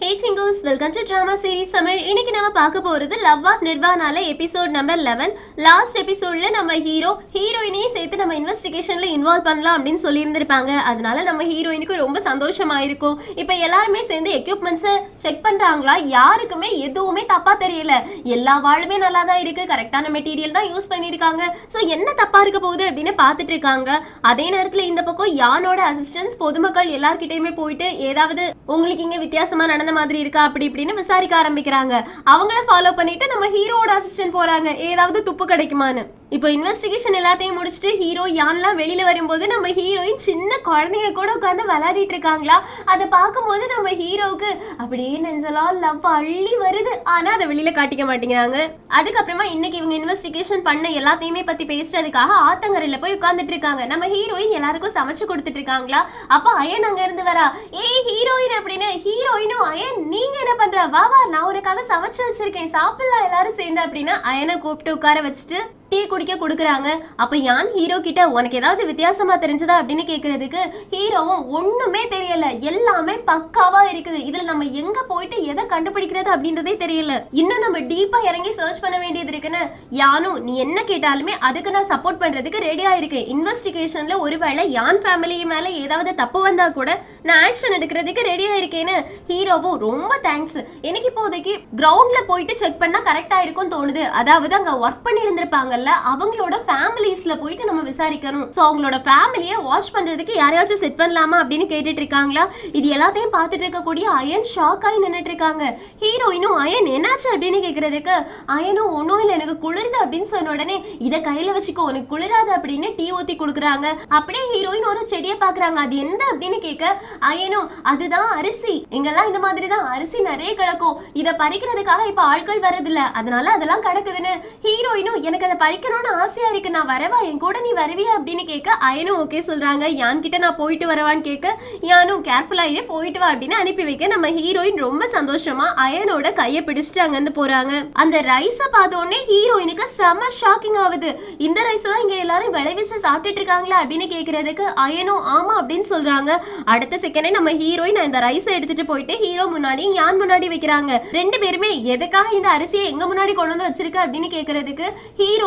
Hey சிங்கோஸ் welcome to drama series Tamil இன்னைக்கு நம்ம பார்க்க போகிறது லவ் ஆஃப் நிர்வாணால எபிசோட் நம்பர் லெவன் லாஸ்ட் எபிசோட்ல நம்ம ஹீரோ ஹீரோயினையும் சேர்த்து நம்ம இன்வெஸ்டிகேஷன்ல இன்வால்வ் பண்ணலாம் அப்படின்னு சொல்லியிருந்திருப்பாங்க. அதனால நம்ம ஹீரோயினுக்கு ரொம்ப சந்தோஷமா இருக்கும். இப்போ எல்லாருமே சேர்ந்து எக்யூப்மெண்ட்ஸை செக் பண்றாங்களா? யாருக்குமே எதுவுமே தப்பா தெரியல. எல்லா வாழுமே நல்லா தான் இருக்கு கரெக்டான மெட்டீரியல் தான் யூஸ் பண்ணியிருக்காங்க. ஸோ என்ன தப்பா இருக்க போகுது அப்படின்னு பார்த்துட்டு இருக்காங்க. அதே நேரத்தில் இந்த பக்கம் யானோட அசிஸ்டன்ஸ் பொதுமக்கள் எல்லார்கிட்டயுமே போயிட்டு ஏதாவது உங்களுக்கு இங்கே வித்தியாசமா நடந்த மாதிரி இருக்கா? அப்படி இப்படின்னு விசாரிக்க ஆரம்பிக்கிறாங்க. அவங்கள ஃபாலோ பண்ணிட்டு நம்ம ஹீரோட அசிஸ்டன்ட் போறாங்க. ஏதாவது துப்பு கிடைக்குமான்னு. இப்போ இன்வெஸ்டிகேஷன் எல்லாத்தையும் முடிச்சுட்டு ஹீரோ யான்லாம் வெளியில வரும்போது நம்ம ஹீரோயின் சின்ன குழந்தைங்க கூட உட்காந்து விளையாடிட்டு இருக்காங்களா? அதை பார்க்கும்போது நம்ம ஹீரோவுக்கு அப்படியே நெஞ்சலாம் லவ் அள்ளி வருது. ஆனா அதை வெளியில காட்டிக்க மாட்டேங்கிறாங்க. அதுக்கப்புறமா இன்னைக்கு இவங்க இன்வெஸ்டிகேஷன் பண்ண எல்லாத்தையுமே பத்தி பேசுறதுக்காக ஆத்தங்கரையில போய் உட்காந்துட்டு இருக்காங்க. நம்ம ஹீரோயின் எல்லாருக்கும் சமைச்சு கொடுத்துட்டு இருக்காங்களா? அப்போ அயன் அங்க இருந்து வரா. ஏய் ஹீரோயின் அப்படின்னு. ஹீரோயினும் அயன் நீங்க என்ன பண்ற? வா வா நான் உனக்காக சமைச்சு வச்சிருக்கேன். சாப்பிடலாம் எல்லாரும் சேர்ந்து அப்படின்னு அயனை கூப்பிட்டு உட்கார வச்சுட்டு டீ குடிக்க கொடுக்குறாங்க. அப்போ யான் ஹீரோ கிட்ட உனக்கு ஏதாவது வித்தியாசமாக தெரிஞ்சதா அப்படின்னு கேட்குறதுக்கு ஹீரோவும் ஒன்றுமே தெரியல. எல்லாமே பக்காவாக இருக்குது. இதில் நம்ம எங்கே போயிட்டு எதை கண்டுபிடிக்கிறது அப்படின்றதே தெரியல. இன்னும் நம்ம டீப்பாக இறங்கி சர்ச் பண்ண வேண்டியது இருக்குன்னு யானும் நீ என்ன கேட்டாலுமே அதுக்கு நான் சப்போர்ட் பண்ணுறதுக்கு ரெடியாக இருக்கேன். இன்வெஸ்டிகேஷனில் ஒருவேளை யான் ஃபேமிலி மேலே ஏதாவது தப்பு வந்தால் கூட நான் ஆக்ஷன் எடுக்கிறதுக்கு ரெடியாக இருக்கேன்னு ஹீரோவும் ரொம்ப தேங்க்ஸ் எனக்கு இப்போதைக்கு கிரவுண்டில் போயிட்டு செக் பண்ணால் கரெக்டாக இருக்கும்னு தோணுது. அதாவது அங்கே ஒர்க் பண்ணியிருந்திருப்பாங்க. இருந்திருப்பாங்கல்ல அவங்களோட ஃபேமிலிஸ்ல போயிட்டு நம்ம விசாரிக்கணும். ஸோ அவங்களோட ஃபேமிலியை வாட்ச் பண்றதுக்கு யாரையாச்சும் செட் பண்ணலாமா அப்படின்னு கேட்டுட்டு இருக்காங்களா? இது எல்லாத்தையும் பார்த்துட்டு இருக்கக்கூடிய அயன் ஷாக் ஆகி நின்னுட்டு இருக்காங்க. ஹீரோயினும் அயன் என்னாச்சு அப்படின்னு கேக்குறதுக்கு அயனும் ஒன்றும் இல்லை எனக்கு குளிருது அப்படின்னு சொன்ன உடனே இதை கையில வச்சுக்கோ உனக்கு குளிராது அப்படின்னு டீ ஊத்தி கொடுக்குறாங்க. அப்படியே ஹீரோயின் ஒரு செடியை பாக்குறாங்க அது எந்த அப்படின்னு கேட்க அயனும் அதுதான் அரிசி. எங்கெல்லாம் இந்த மாதிரி தான் அரிசி நிறைய கிடக்கும். இதை பறிக்கிறதுக்காக இப்ப ஆட்கள் வரதில்ல அதனால அதெல்லாம் கிடக்குதுன்னு. ஹீரோயினும் எனக்கு அதை பறிக்கணும்னு ஆசையா இருக்கு. நான் வரவா? என் கூட நீ வருவியா? அப்படின்னு கேட்க அயனும் ஓகே சொல்றாங்க. யான் கிட்ட நான் போயிட்டு வரவான்னு கேட்க யானும் கேர்ஃபுல்லா இதே போயிட்டு வா அப்படின்னு அனுப்பி வைக்க நம்ம ஹீரோயின் ரொம்ப சந்தோஷமா அயனோட கையை பிடிச்சிட்டு அங்கிருந்து போறாங்க. அந்த ரைஸை பார்த்த உடனே ஹீரோயினுக்கு செம ஷாக்கிங் ஆகுது. இந்த ரைஸ் தான் இங்க எல்லாரும் விளைவிச்சு சாப்பிட்டுட்டு இருக்காங்களா? அப்படின்னு கேக்குறதுக்கு அயனும் ஆமா அப்படின்னு சொல்றாங்க. அடுத்த செகண்டே நம்ம ஹீரோயின் இந்த ரைஸை எடுத்துட்டு போயிட்டு ஹீரோ முன்னாடி யான் முன்னாடி வைக்கிறாங்க. ரெண்டு பேருமே எதுக்காக இந்த அரிசியை எங்க முன்னாடி கொண்டு வந்து வச்சிருக்க? அப்படின்னு கேக்குறதுக்கு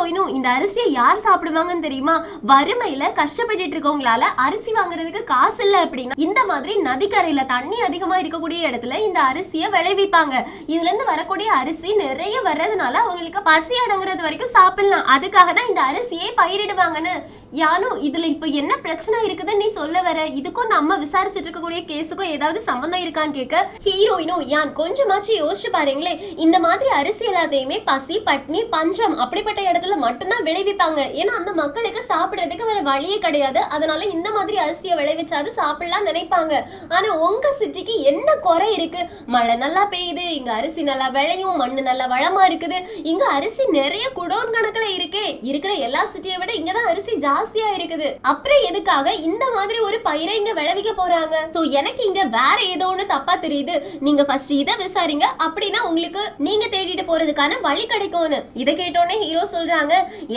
போயினும் இந்த அரிசியை யார் சாப்பிடுவாங்கன்னு தெரியுமா? வறுமையில கஷ்டப்பட்டுட்டு இருக்கவங்களால அரிசி வாங்குறதுக்கு காசு இல்ல அப்படின்னா இந்த மாதிரி நதிக்கரையில தண்ணி அதிகமா இருக்கக்கூடிய இடத்துல இந்த அரிசியை விளைவிப்பாங்க. இதுல இருந்து வரக்கூடிய அரிசி நிறைய வர்றதுனால அவங்களுக்கு பசி அடங்குறது வரைக்கும் சாப்பிடலாம். அதுக்காக தான் இந்த அரிசியை பயிரிடுவாங்கன்னு. யானும் இதுல இப்ப என்ன பிரச்சனை இருக்குதுன்னு நீ சொல்ல வர? இதுக்கும் நம்ம விசாரிச்சுட்டு இருக்கக்கூடிய கேஸுக்கும் ஏதாவது சம்மந்தம் இருக்கான்னு கேட்க ஹீரோயினும் யான் கொஞ்சமாச்சு யோசிச்சு பாருங்களேன். இந்த மாதிரி அரிசி எல்லாத்தையுமே பசி பட்னி பஞ்சம் அப்படிப்பட்ட இடத்துல மட்டும்தான் விளைவிப்பாங்க. ஏன்னா அந்த மக்களுக்கு சாப்பிடுறதுக்கு வேற வழியே கிடையாது. அதனால இந்த மாதிரி அரிசியை விளைவிச்சாது சாப்பிடலாம் நினைப்பாங்க. ஆனா உங்க சிட்டிக்கு என்ன குறை இருக்கு? மழை நல்லா பெய்யுது இங்க அரிசி நல்லா விளையும் மண்ணு நல்லா வளமா இருக்குது. இங்க அரிசி நிறைய குடோன் கணக்குல இருக்கே. இருக்கிற எல்லா சிட்டியை விட இங்கதான் அரிசி ஜாஸ்தியா இருக்குது. அப்புறம் எதுக்காக இந்த மாதிரி ஒரு பயிரை இங்க விளைவிக்க போறாங்க? சோ எனக்கு இங்க வேற ஏதோ ஒண்ணு தப்பா தெரியுது. நீங்க ஃபர்ஸ்ட் இத விசாரிங்க. அப்படின்னா உங்களுக்கு நீங்க தேடிட்டு போறதுக்கான வழி கிடைக்கும்னு. இதை கேட்டோன்னே ஹீரோ சொல்றாங்க.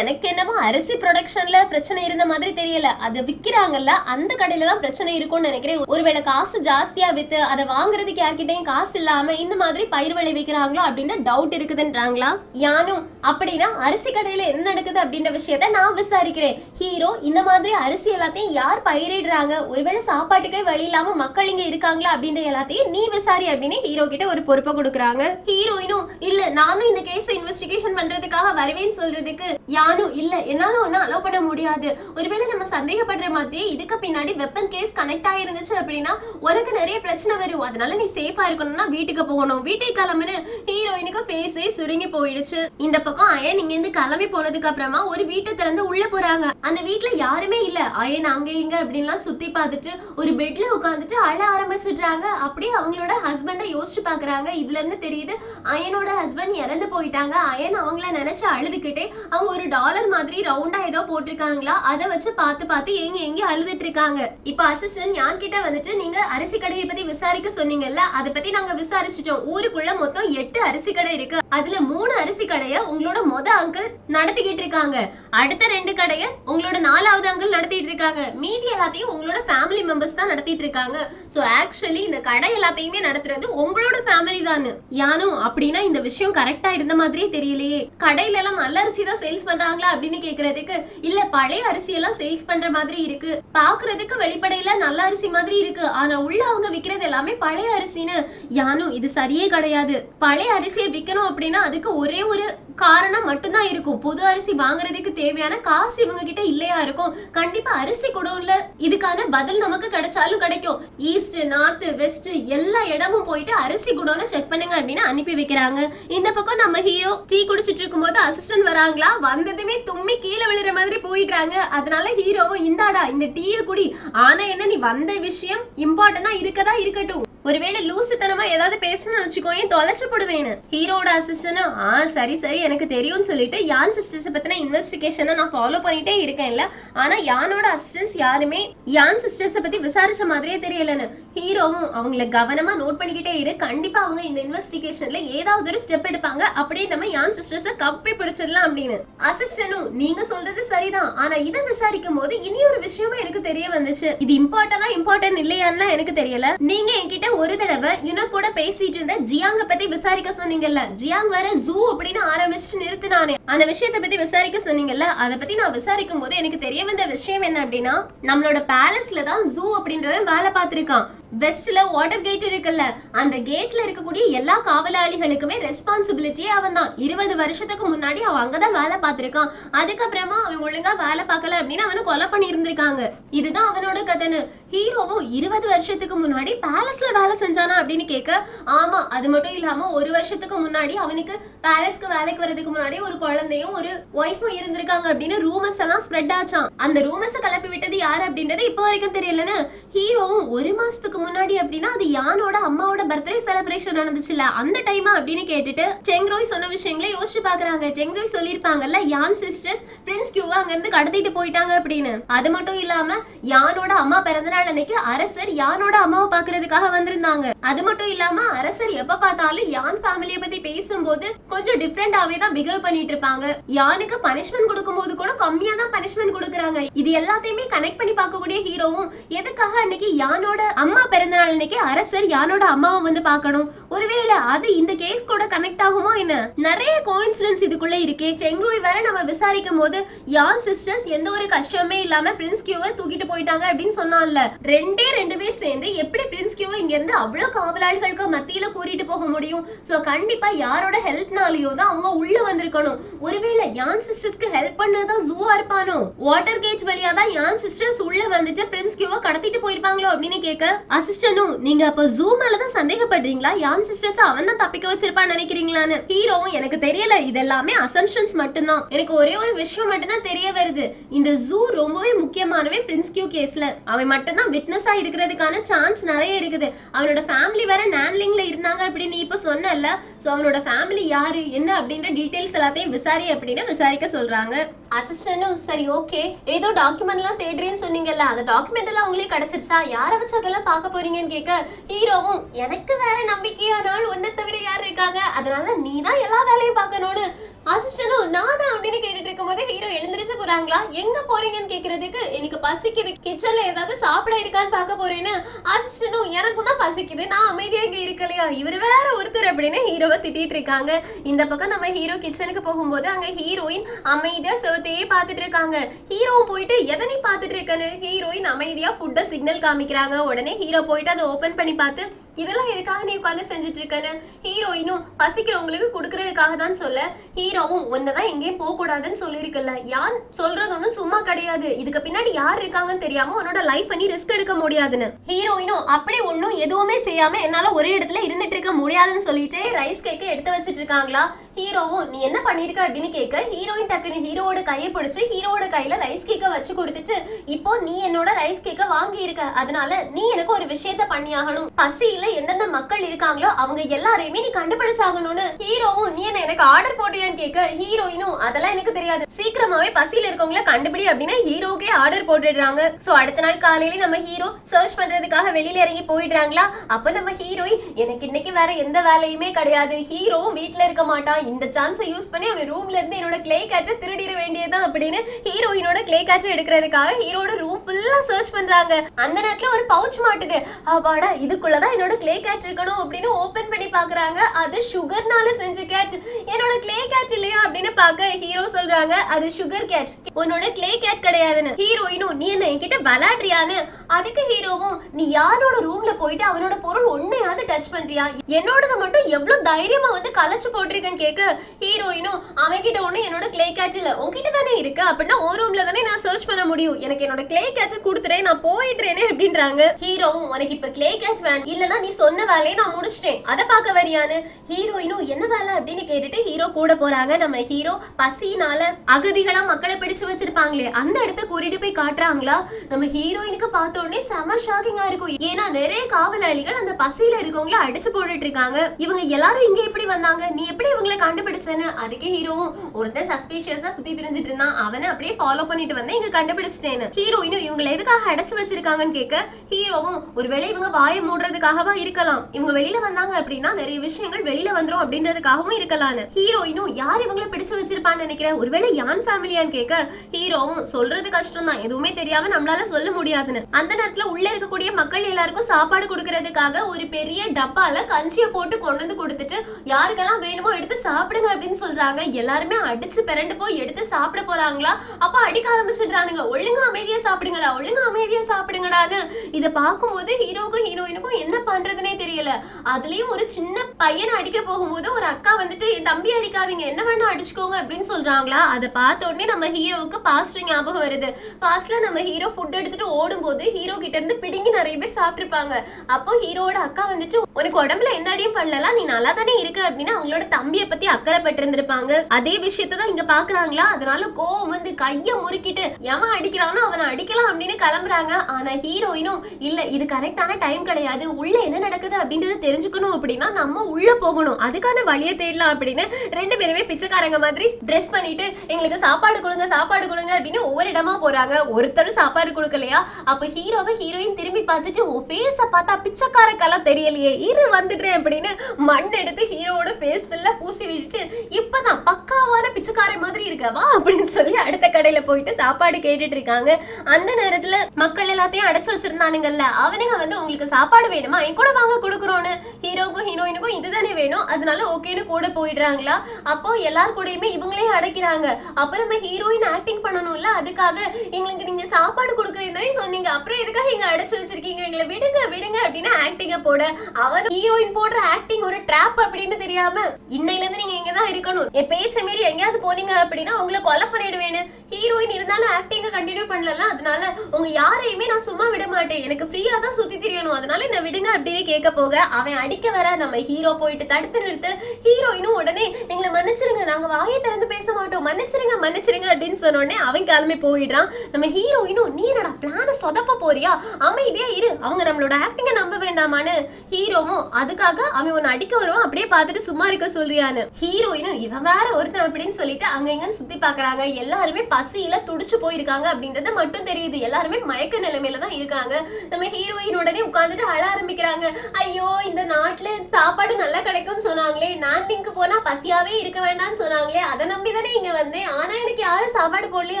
எனக்கு என்னவோ அரிசி ப்ரொடக்ஷன்ல பிரச்சனை இருந்த மாதிரி தெரியல. அதை விக்கிறாங்கல்ல அந்த கடையில தான் பிரச்சனை இருக்கும்னு நினைக்கிறேன். ஒருவேளை காசு ஜாஸ்தியா வித்து அதை வாங்குறதுக்கு யார்கிட்டயும் காசு இல்லாம இந்த மாதிரி பயிர் விளைவிக்கிறாங்களோ அப்படின்னு டவுட் இருக்குதுன்றாங்களா? யானும் அப்படின்னா அரிசி கடையில என்ன நடக்குது அப்படின்ற விஷயத்த நான் விசாரிக்கிறேன். ஹீரோ இந்த மாதிரி அரிசி எல்லாத்தையும் யார் பயிரிடுறாங்க? ஒருவேளை சாப்பாட்டுக்கே வழி இல்லாம மக்கள் இங்க இருக்காங்களா அப்படின்ற எல்லாத்தையும் நீ விசாரி அப்படின்னு ஹீரோ கிட்ட ஒரு பொறுப்பை கொடுக்குறாங்க. ஹீரோயினும் இல்ல நானும் இந்த கேஸ் இன்வெஸ்டிகேஷன் பண்றதுக்காக வருவேன்னு எனக்கு யானும் இல்ல. என்னால ஒன்னும் அலோவ் பண்ண முடியாது. ஒருவேளை நம்ம சந்தேகப்படுற மாதிரியே இதுக்கு பின்னாடி வெப்பன் கேஸ் கனெக்ட் ஆயிருந்துச்சு அப்படின்னா உனக்கு நிறைய பிரச்சனை வரும். அதனால நீ சேஃபா இருக்கணும்னா வீட்டுக்கு போகணும். வீட்டை கிளம்புன்னு ஹீரோயினுக்கு பேசே சுருங்கி போயிடுச்சு. இந்த பக்கம் அயன் இங்க இருந்து கிளம்பி போனதுக்கு அப்புறமா ஒரு வீட்டை திறந்து உள்ள போறாங்க. அந்த வீட்டுல யாருமே இல்ல. அயன் அங்க இங்க அப்படின்லாம் சுத்தி பார்த்துட்டு ஒரு பெட்ல உட்காந்துட்டு அழ ஆரம்பிச்சிடுறாங்க. அப்படியே அவங்களோட ஹஸ்பண்டை யோசிச்சு பாக்குறாங்க இதுல இருந்து தெரியுது அயனோட ஹஸ்பண்ட் இறந்து போயிட்டாங்க. அயன் அவங்கள நினைச்சு அழுதுகிட்டே அவங்க ஒரு டாலர் மாதிரி ரவுண்டா ஏதோ போட்டிருக்காங்களா? அதை வச்சு பார்த்து பார்த்து எங்க எங்க அழுதுட்டு இருக்காங்க. இப்ப அசிஸ்டன்ட் யான் கிட்ட வந்துட்டு நீங்க அரிசி கடையை பத்தி விசாரிக்க சொன்னீங்கல்ல அதை பத்தி நாங்க விசாரிச்சிட்டோம். ஊருக்குள்ள மொத்தம் எட்டு அரிசி கடை இருக்கு. அதுல மூணு அரிசி கடைய உங்களோட மொத அங்கிள் நடத்திக்கிட்டு இருக்காங்க. அடுத்த ரெண்டு கடைய உங்களோட நாலாவது அங்கிள் நடத்திட்டு இருக்காங்க. மீதி எல்லாத்தையும் உங்களோட ஃபேமிலி மெம்பர்ஸ் தான் நடத்திட்டு இருக்காங்க. சோ ஆக்சுவலி இந்த கடை எல்லாத்தையுமே நடத்துறது உங்களோட ஃபேமிலி தான் யானும் அப்படின்னா இந்த விஷயம் கரெக்டா இருந்த மாதிரியே தெரியலையே. கடையில எல்லாம் நல்ல அரிசி தான் சேல்ஸ் பண்றாங்களா அப்படின்னு கேக்குறதுக்கு இல்ல பழைய அரிசி எல்லாம் சேல்ஸ் பண்ற மாதிரி இருக்கு. பாக்குறதுக்கு வெளிப்படையில நல்ல அரிசி மாதிரி இருக்கு. ஆனா உள்ள அவங்க விக்கிறது எல்லாமே பழைய அரிசின்னு. யானு இது சரியே கிடையாது. பழைய அரிசியை விக்கணும் அப்படின்னா அதுக்கு ஒரே ஒரு காரணம் மட்டும்தான் இருக்கும். புது அரிசி வாங்குறதுக்கு தேவையான காசு இவங்க கிட்ட இல்லையா இருக்கும். கண்டிப்பா அரிசி குடோன்ல இதுக்கான பதில் நமக்கு கிடைச்சாலும் கிடைக்கும். ஈஸ்ட் நார்த் வெஸ்ட் எல்லா இடமும் போயிட்டு அரிசி குடோனை செக் பண்ணுங்க அப்படின்னு அனுப்பி வைக்கிறாங்க. இந்த பக்கம் நம்ம ஹீரோ டீ குடிச்சிட்டு இருக்கும்போது அசிஸ்டன்ட் வராங்களா வந்ததுமே தும்மி கீழே விழுற மாதிரி போயிடுறாங்க. அதனால ஹீரோவும் இந்தாடா இந்த டீயை குடி. ஆனா என்ன நீ வந்த விஷயம் இம்பார்ட்டண்டா இருக்கதா இருக்கட்டும். ஒருவேளை லூசுத்தனமா ஏதாவது பேசணும்னு வச்சுக்கோயேன் தொலைச்சு போடுவேன் ஹீரோட அசிஸ்டனா ஆ சரி சரி எனக்கு தெரியும்னு சொல்லிட்டு யான் சிஸ்டர்ஸ் பத்தின இன்வெஸ்டிகேஷனை நான் ஃபாலோ பண்ணிட்டே இருக்கேன்ல. ஆனா யானோட அசிஸ்டன்ஸ் யாருமே யான் சிஸ்டர்ஸ் பத்தி விசாரிச்ச மாதிரியே தெரியலன்னு. ஹீரோவும் அவங்கள கவனமா நோட் பண்ணிக்கிட்டே இரு. கண்டிப்பா அவங்க இந்த இன்வெஸ்டிகேஷன்ல ஏதாவது ஒரு ஸ்டெப் எடுப்பாங்க. அப்படியே நம்ம யான் சிஸ்டர்ஸை கப்பி பிடிச்சிடலாம் அப்படின்னு. அசிஸ்டனும் நீங்க சொல்றது சரிதான். ஆனா இதை விசாரிக்கும் போது இனி ஒரு விஷயமும் எனக்கு தெரிய வந்துச்சு. இது இம்பார்ட்டனா இம்பார்ட்டன் இல்லையான்னு எனக்கு தெரியல. நீங்க என்கிட்ட கிட்ட ஒரு தடவை இன்னும் கூட பேசிட்டு இருந்த ஜியாங்க பத்தி விசாரிக்க சொன்னீங்கல்ல. ஜியாங் வேற ஜூ அப்படின்னு ஆரம்பிச்சு நிறுத்தினானே. அந்த விஷயத்தை பத்தி விசாரிக்க சொன்னீங்கல்ல அதை பத்தி நான் விசாரிக்கும் போது எனக்கு தெரிய வந்த விஷயம் என்ன அப்படின்னா நம்மளோட பேலஸ்ல தான் ஜூ அப்படின்றவன் வேலை பார்த்திருக்கான். வெஸ்ட்ல வாட்டர் கேட் இருக்குல்ல அந்த கேட்ல இருக்கக்கூடிய எல்லா காவலாளிகளுக்குமே ரெஸ்பான்சிபிலிட்டியே அவன் தான். இருபது வருஷத்துக்கு முன்னாடி அவன் அங்கதான் வேலை பார்த்திருக்கான். அதுக்கப்புறமா அவன் ஒழுங்கா வேலை பார்க்கல அப்படின்னு அவனை கொலை பண்ணி இருந்திருக்காங்க இதுதான் அவனோட கதனு. ஹீரோவும் இருபது வருஷத்துக்கு முன்னாடி பேலஸ்ல வேலை செஞ்சானா அப்படின்னு கேட்க ஆமா அது மட்டும் இல்லாம ஒரு வருஷத்துக்கு முன்னாடி அவனுக்கு பேலஸ்க்கு வேலைக்கு வரதுக்கு முன்னாடி ஒரு குழந்தையும் ஒரு ஒய்ஃபும் இருந்திருக்காங்க அப்படின்னு ரூமர்ஸ் எல்லாம் ஸ்ப்ரெட் ஆச்சான் அந்த ரூமர்ஸ் கிளப்பி விட்டது யார் அப்படின்றது இப்போ வரைக்கும் தெரியலன்னு ஹீரோவும் ஒரு மாசத்துக்கு முன்னாடி அப்படின்னா அது யானோட அம்மாவோட பர்த்டே செலிப்ரேஷன் நடந்துச்சுல அந்த டைமா அப்படின்னு கேட்டுட்டு செங்ரோய் சொன்ன விஷயங்களை யோசிச்சு பாக்குறாங்க. செங்ரோய் சொல்லியிருப்பாங்கல்ல யான் சிஸ்டர்ஸ் பிரின்ஸ் கியூவை அங்க இருந்து கடத்திட்டு போயிட்டாங்க அப்படின்னு. அது மட்டும் இல்லாம யானோட அம்மா பிறந்தநாள் அன்னைக்கு அரசர் யானோட அம்மாவை பாக்குறதுக்காக வந்திருந்தாங்க. அது மட்டும் இல்லாம அரசர் எப்ப பார்த்தாலும் யான் ஃபேமிலியை பத்தி பேசும்போது கொஞ்சம் டிஃப்ரெண்டாவே தான் பிஹேவ் பண்ணிட்டு இருப்பாங்க. யானுக்கு பனிஷ்மெண்ட் கொடுக்கும்போது கூட கம்மியா தான் பனிஷ்மெண்ட் கொடுக்குறாங்க. இது எல்லாத்தையுமே கனெக்ட் பண்ணி பார்க்கக்கூடிய ஹீரோவும் எதுக்காக அன்னைக்கு யானோட அம்மா பிறந்தநாள் அன்னைக்கு அரசர் யானோட அம்மாவை வந்து பார்க்கணும்? ஒருவேளை அது இந்த கேஸ் கூட கனெக்ட் ஆகுமோ என்ன? நிறைய கோயின்சிடன்ஸ் இதுக்குள்ள இருக்கே. டெங்ரூய் வேற நம்ம விசாரிக்கும் போது யான் சிஸ்டர்ஸ் எந்த ஒரு கஷ்டமே இல்லாம பிரின்ஸ் கியூவை தூக்கிட்டு போயிட்டாங்க அப்படின்னு சொன்னான்ல. ரெண்டே ரெண்டு பேர் சேர்ந்து எப்படி பிரின்ஸ் கியூவை இங்க இருந்து அவ்வளவு காவலாளிகளுக்கு மத்தியில கூட்டிட்டு போக முடியும்? சோ கண்டிப்பா யாரோட ஹெல்ப்னாலயோ தான் அவங்க உள்ள வந்திருக்கணும். ஒருவேளை யான் சிஸ்டர்ஸ்க்கு ஹெல்ப் பண்ணதான் ஜூவா இருப்பானோ? வாட்டர் கேஜ் வழியா தான் யான் சிஸ்டர்ஸ் உள்ள வந்துட்டு பிரின்ஸ் கியூவை கடத்திட்டு போயிருப்பாங்களோ அப்படின்னு கேட்க அசிஸ்டனும் நீங்க அப்ப ஜூ மேலதான் சந்தேகப்படுறீங்களா? யான் சிஸ்டர்ஸ் அவன் தான் தப்பிக்க வச்சிருப்பான்னு நினைக்கிறீங்களான்னு? ஹீரோவும் எனக்கு தெரியல. இது எல்லாமே அசம்ஷன்ஸ் மட்டும்தான். எனக்கு ஒரே ஒரு விஷயம் மட்டும்தான் தெரிய வருது. இந்த ஜூ ரொம்பவே முக்கியமானவே பிரின்ஸ் கியூ கேஸ்ல அவன் மட்டும்தான் விட்னஸா இருக்கிறதுக்கான சான்ஸ் நிறைய இருக்குது. அவனோட ஃபேமிலி வேற நான்லிங்ல இருந்தாங்க அப்படின்னு நீ இப்ப சொன்னல சோ அவனோட ஃபேமிலி யாரு? என்ன? அப்படின்ற டீடைல்ஸ் எல்லாத்தையும் விசாரி அப்படின்னு விசாரிக்க சொல்றாங்க. அசிஸ்டன்டும் சரி ஓகே ஏதோ டாக்குமெண்ட்லாம் தேடுறேன்னு சொன்னீங்கல்ல. அந்த டாக்குமெண்ட் எல்லாம் உங்களே கிடைச்சிருச்சா? யாரை வச்சு அதெல்லாம் பார்க்க போறீங்கன்னு கேட்க ஹீரோவும் எனக்கு வேற நம்பிக்கை நீயானால் உன்னை தவிர யார் இருக்காங்க? அதனால நீ தான் எல்லா வேலையும் பார்க்கணும்னு அசிஸ்டனும் நான் தான் அப்படின்னு கேட்டுட்டு இருக்கும்போது ஹீரோ எழுந்திரிச்சு போறாங்களா? எங்க போறீங்கன்னு கேக்குறதுக்கு எனக்கு பசிக்குது. கிச்சன்ல ஏதாவது சாப்பிட இருக்கான்னு பார்க்க போறேன்னு அசிஸ்டனும் எனக்கும் தான் பசிக்குது. நான் அமைதியா இங்க இருக்கலையா? இவர் வேற ஒருத்தர் அப்படின்னு ஹீரோவை திட்டிட்டு இருக்காங்க இந்த பக்கம் நம்ம ஹீரோ கிச்சனுக்கு போகும்போது அங்க ஹீரோயின் அமைதியா செவத்தையே பார்த்துட்டு இருக்காங்க ஹீரோவும் போயிட்டு எதனை பார்த்துட்டு இருக்கன்னு ஹீரோயின் அமைதியா ஃபுட்டை சிக்னல் காமிக்கிறாங்க. உடனே ஹீரோ போயிட்டு அதை ஓபன் பண்ணி பார்த்து இதெல்லாம் எதுக்காக நீ உட்காந்து செஞ்சுட்டு இருக்கன்னு ஹீரோயினும் பசிக்கிறவங்களுக்கு கொடுக்கறதுக்காக தான் சொல்ல. ஹீரோவும் ஒன்னதான் எங்கேயும் போக கூடாதுன்னு சொல்லியிருக்கல யார் சொல்றது ஒண்ணும் சும்மா கிடையாது. இதுக்கு பின்னாடி யார் இருக்காங்கன்னு தெரியாம உன்னோட லைஃப் பண்ணி ரிஸ்க் எடுக்க முடியாதுன்னு. ஹீரோயினும் அப்படி ஒன்றும் எதுவுமே செய்யாம என்னால ஒரே இடத்துல இருந்துட்டு இருக்க முடியாதுன்னு சொல்லிட்டு ரைஸ் கேக்க எடுத்து வச்சுட்டு இருக்காங்களா ஹீரோவும் நீ என்ன பண்ணிருக்க அப்படின்னு கேட்க ஹீரோயின் டக்குனு ஹீரோவோட கையை பிடிச்சி ஹீரோவோட கையில ரைஸ் கேக்க வச்சு கொடுத்துட்டு இப்போ நீ என்னோட ரைஸ் கேக்க வாங்கி இருக்க அதனால நீ எனக்கு ஒரு விஷயத்த பண்ணியாகணும். பசியில எந்தெந்த மக்கள் இருக்காங்களோ அவங்க எல்லாரையுமே நீ கண்டுபிடிச்சாகணும்னு ஹீரோவும் நீ என்ன எனக்கு ஆர்டர் போட்டியான்னு கேட்க ஹீரோயினும் அதெல்லாம் எனக்கு தெரியாது. சீக்கிரமாவே பசியில இருக்கவங்கள கண்டுபிடி அப்படின்னு ஹீரோக்கே ஆர்டர் போட்டுடுறாங்க. சோ அடுத்த நாள் காலையில நம்ம ஹீரோ சர்ச் பண்றதுக்காக வெளியில இறங்கி போயிடுறாங்களா? அப்ப நம்ம ஹீரோயின் எனக்கு இன்னைக்கு வேற எந்த வேலையுமே கிடையாது. ஹீரோவும் வீட்டுல இருக்க மாட்டான். இந்த சான்ஸை யூஸ் பண்ணி அவன் ரூம்ல இருந்து என்னோட கிளே கேட்டை திருடிட வேண்டியதுதான் அப்படின்னு ஹீரோயினோட கிளே கேட்டை எடுக்கிறதுக்காக ஹீரோட ரூம் ஃபுல்லா சர்ச் பண்றாங்க. அந்த நேரத்துல ஒரு பவுச் மாட்டுது. அப்பாடா இதுக்குள்ளதான் என்னோட கிளே கேட் இருக்கணும் அப்படின்னு ஓப்பன் பண்ணி பாக்குறாங்க அது சுகர்னால செஞ்ச கேட் என்னோட கிளே கேட் இல்லையா அப்படின்னு பார்க்க ஹீரோ சொல்றாங்க. அது சுகர் கேட் உன்னோட கிளே கேட் கிடையாதுன்னு. ஹீரோயினும் நீ என்ன என்கிட்ட விளையாடுறியான்னு? அதுக்கு ஹீரோவும் நீ யாரோட ரூம்ல போயிட்டு அவனோட பொருள் ஒன்னையாவது டச் பண்றியா? என்னோடத மட்டும் எவ்வளவு தைரியமா வந்து கலைச்சு போட்டிருக்கேன்னு கேட்க ஹீரோயினும் அவன் கிட்ட ஒண்ணு என்னோட கிளே கேட் இல்ல. உன்கிட்ட தானே இருக்கு. அப்படின்னா ஒரு ரூம்ல தானே நான் சர்ச் பண்ண முடியும். எனக்கு என்னோட கிளே கேட் கொடுத்துறேன். நான் போயிடுறேனே அப்படின்றாங்க. ஹீரோவும் உனக்கு இப்ப கிளே கேட் வேணும் இல்லனா நீ சொன்ன வேலையை நான் முடிச்சிட்டேன். அதை பார்க்க வரியான்னு? ஹீரோயினும் என்ன வேலை அப்படின்னு கேட்டுட்டு ஹீரோ கூட போறாங்க. நம்ம ஹீரோ பசினால அகதிகளா மக்களை பிடிச்சு வச்சிருப்பாங்களே அந்த இடத்த கூட்டிட்டு போய் காட்டுறாங்களா? நம்ம ஹீரோயினுக்கு பார்த்த உடனே செம ஷாக்கிங்கா இருக்கும். ஏன்னா நிறைய காவலாளிகள் அந்த பசியில இருக்கவங்கள அடிச்சு போட்டுட்டு இருக்காங்க. இவங்க எல்லாரும் இங்க எப்படி வந்தாங்க? நீ எப்படி இவங்களை கண்டுபிடிச்சேன்னு? அதுக்கு ஹீரோவும் ஒருத்தன் சஸ்பீஷியஸா சுத்தி தெரிஞ்சிட்டு இருந்தான். அவனை அப்படியே ஃபாலோ பண்ணிட்டு வந்தேன் இங்க கண்டுபிடிச்சிட்டேன்னு. ஹீரோயினும் இவங்களை எதுக்காக அடைச்சு வச்சிருக்காங்கன்னு கேட்க ஹீரோவும் ஒருவேளை இவங்க வாயை மூடுறதுக்காகவா இருக்கலாம். இவங்க வெளியில வந்தாங்க அப்படின்னா நிறைய விஷயங்கள் வெளியில வந்துரும் அப்படின்றதுக்காகவும் இருக்கலாம்னு. ஹீரோயினும் யார் இவங்களை பிடிச்சு வச்சிருப்பான்னு நினைக்கிறேன்? ஒருவேளை யான் ஃபேமிலியான்னு கேட்க ஹீரோவும் சொல்றது கஷ்டம் தான் எதுவுமே தெரியாம நம்மளால சொல்ல முடியாதுன்னு. அந்த நேரத்துல உள்ள இருக்கக்கூடிய மக்கள் எல்லாருக்கும் சாப்பாடு கொடுக்கறதுக்காக ஒரு பெரிய டப்பால கஞ்சியை போட்டு கொண்டு வந்து கொடுத்துட்டு யாருக்கெல்லாம் வேணுமோ எடுத்து சாப்பிடுங்க அப்படின்னு சொல்றாங்க. எல்லாருமே அடிச்சு பிறண்டு போய் எடுத்து சாப்பிட போறாங்களா? அப்ப அடிக்க ஆரம்பிச்சிடுறானுங்க. ஒழுங்கா அமைதியா சாப்பிடுங்கடா ஒழுங்கா அமைதியா சாப்பிடுங்கடான்னு. இதை பார்க்கும்போது ஹீரோக்கும் ஹீரோயினுக்கும் என்ன பண்றதுனே தெரியல. அதுலயும் ஒரு சின்ன பையனை அடிக்க போகும்போது ஒரு அக்கா வந்துட்டு என் தம்பி அடிக்காதீங்க என்ன வேணா அடிச்சுக்கோங்க அப்படின்னு சொல்றாங்களா? அதை பார்த்த உடனே நம்ம ஹீரோவுக்கு பாஸ்ட் ஞாபகம் வருது. பாஸ்ட்ல நம்ம ஹீரோ ஃபுட் எடுத்துட்டு ஓடும்போது ஹீரோ கிட்ட இருந்து பிடுங்கி நிறைய பேர் சாப்பிட்டுருப்பாங்க. அப்போ ஹீரோட அக்கா வந்துட்டு உனக்கு உடம்புல எந்த அடியும் பண்ணலாம் நீ நல்லா தானே இருக்க அப்படின்னு அவங்களோட தம்பியை பத்தி அக்கறைப்பட்டு இருந்திருப்பாங்க அதே விஷயத்தை தான் இங்க பாக்குறாங்களா? அதனால கோவம் வந்து கைய முறுக்கிட்டு எவன் அடிக்கிறானோ அவனை அடிக்கலாம் அப்படின்னு கிளம்புறாங்க. ஆனா ஹீரோயினும் இல்ல இது கரெக்டான டைம் கிடையாது. உள்ள என்ன நடக்குது அப்படின்றது தெரிஞ்சுக்கணும் அப்படின்னா நம்ம உள்ள போகணும். அதுக்கான வழியை தேடலாம் அப்படின்னு ரெண்டு பேருமே பிச்சைக்காரங்க மாதிரி ட்ரெஸ் பண்ணிட்டு எங்களுக்கு சாப்பாடு கொடுங்க சாப்பாடு கொடுங்க அப்படின்னு ஒவ்வொரு இடமா போறாங்க. ஒருத்தரும் சாப்பாடு கொடுக்கலையா? அப்ப ஹீரோவை ஹீரோயின் திரும்பி பார்த்துட்டு உன் ஃபேஸ பார்த்தா பிச்சைக்காரக்கெல்லாம் தெரியலையே. இரு வந்துடுறேன் அப்படின்னு மண் எடுத்து ஹீரோவோட ஃபேஸ் ஃபுல்லா பூசி விட்டுட்டு இப்பதான் பக்காவான பிச்சைக்கார மாதிரி இருக்கவா அப்படின்னு சொல்லி அடுத்த கடையில போயிட்டு சாப்பாடு கேட்டுட்டு இருக்காங்க. அந்த நேரத்துல மக்கள் எல்லாத்தையும் அடைச்சு வச்சிருந்தானுங்கல்ல. அவனுங்க வந்து உங்களுக்கு சாப்பாடு வேணுமா? என் கூட வாங்க கொடுக்குறோன்னு ஹீரோக்கும் ஹீரோயினுக்கும் இதுதானே வேணும். அதனால ஓகேன்னு கூட போயிடுறாங்களா? அப்போ எல்லார் கூடயுமே இவங்களே அடைக்கிறாங்க. அப்புறம் நம்ம ஹீரோயின் ஆக்டிங் பண்ணணும்ல? அதுக்காக எங்களுக்கு நீங்க சாப்பாடு கொடுக்குறேன்னு சொன்னீங்க. அப்புறம் எதுக்காக இங்க அடைச்சு வச்சிருக்கீங்க? எங்களை விடுங்க விடுங்க அப்படின்னு ஆக்டிங்க போட. அவன் ஹீரோயின் போடுற ஆக்டிங் ஒரு ட்ராப் அப்படின்னு தெரியாம இன்னையில இருந்து நீங்க இங்க தான் இருக்கணும். என் பேச்ச மீறி எங்கேயாவது போனீங்க அப்படின்னா உங்களை கொலை பண்ணிடுவேன்னு. ஹீரோயின் இருந்தாலும் ஆக்டிங்க கண்டினியூ பண்ணலாம் அதனால உங்க யாரையுமே நான் சும்மா விட மாட்டேன். எனக்கு ஃப்ரீயா தான் சுத்தி தெரியணும். அதனால என்ன விடுங்க அப்படின்னு கேட்க போக அவன் அடிக்க வர நம்ம ஹீரோ போயிட்டு தடுத்து நிறுத்து ஹீரோயினும் உடனே எங்களை மன்னிச்சிருங்க நாங்க வாயை திறந்து பேச மாட்டோம். மன்னிச்சிருங்க மன்னிச்சிருங்க அப்படின்னு சொன்ன உடனே அவன் கிளம்பி போயிடுறான். நம்ம ஹீரோயினும் நீ என்னோட பிளானை சொதப்ப போறியா? அமைதியா இரு. அவங்க நம்மளோட ஆக்டிங்க நம்ப வேண்டாமான்னு. ஹீரோவும் அதுக்காக அவன் உன்னை அடிக்க வருவான். அப்படியே பார்த்துட்டு சும்மா இருக்க சொல்றியான்னு. ஹீரோயினும் இவன் வேற ஒருத்தன் அப்படின்னு சொல்லிட்டு அங்க இங்கன்னு சுத்தி பாக்குறாங்க எல்லாருமே பசியில துடிச்சு போயிருக்காங்க அப்படின்றது மட்டும் தெரியுது. எல்லாருமே மயக்க நிலைமையில தான் இருக்காங்க. நம்ம ஹீரோயின் உடனே உட்காந்துட்டு அழ ஆரம்பிக்கிறாங்க. ஐயோ இந்த நாட்டுல சாப்பாடு நல்லா கிடைக்கும்னு சொன்னாங்களே. நான் இங்க போனா பசியாவே இருக்க வேண்டாம்னு சொன்னாங்களே. அதை நம்பி தானே இங்க வந்தேன். ஆனா எனக்கு யாரும் சாப்பாடு போடலையே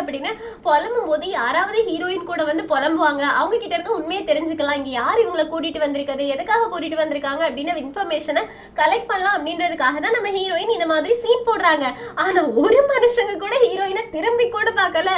அப்படின்னு புலம்பும் போது யாராவது ஹீரோயின் கூட வந்து புலம்புவாங்க. அவங்க கிட்ட இருந்து உண்மையை தெரிஞ்சுக்கலாம். இங்க யார் இவங்களை கூட்டிட்டு வந்திருக்கிறது? எதுக்காக கூட்டிட்டு வந்திருக்காங்க? அப்படின்னு இன்ஃபர்மேஷனை கலெக்ட் பண்ணலாம் அப்படின்றதுக்காக தான் நம்ம ஹீரோயின் இந்த மாதிரி சீன் போடுறாங்க. ஆனா ஒரு மனுஷங்க கூட ஹீரோயினை திரும்பி கூட பார்க்கல.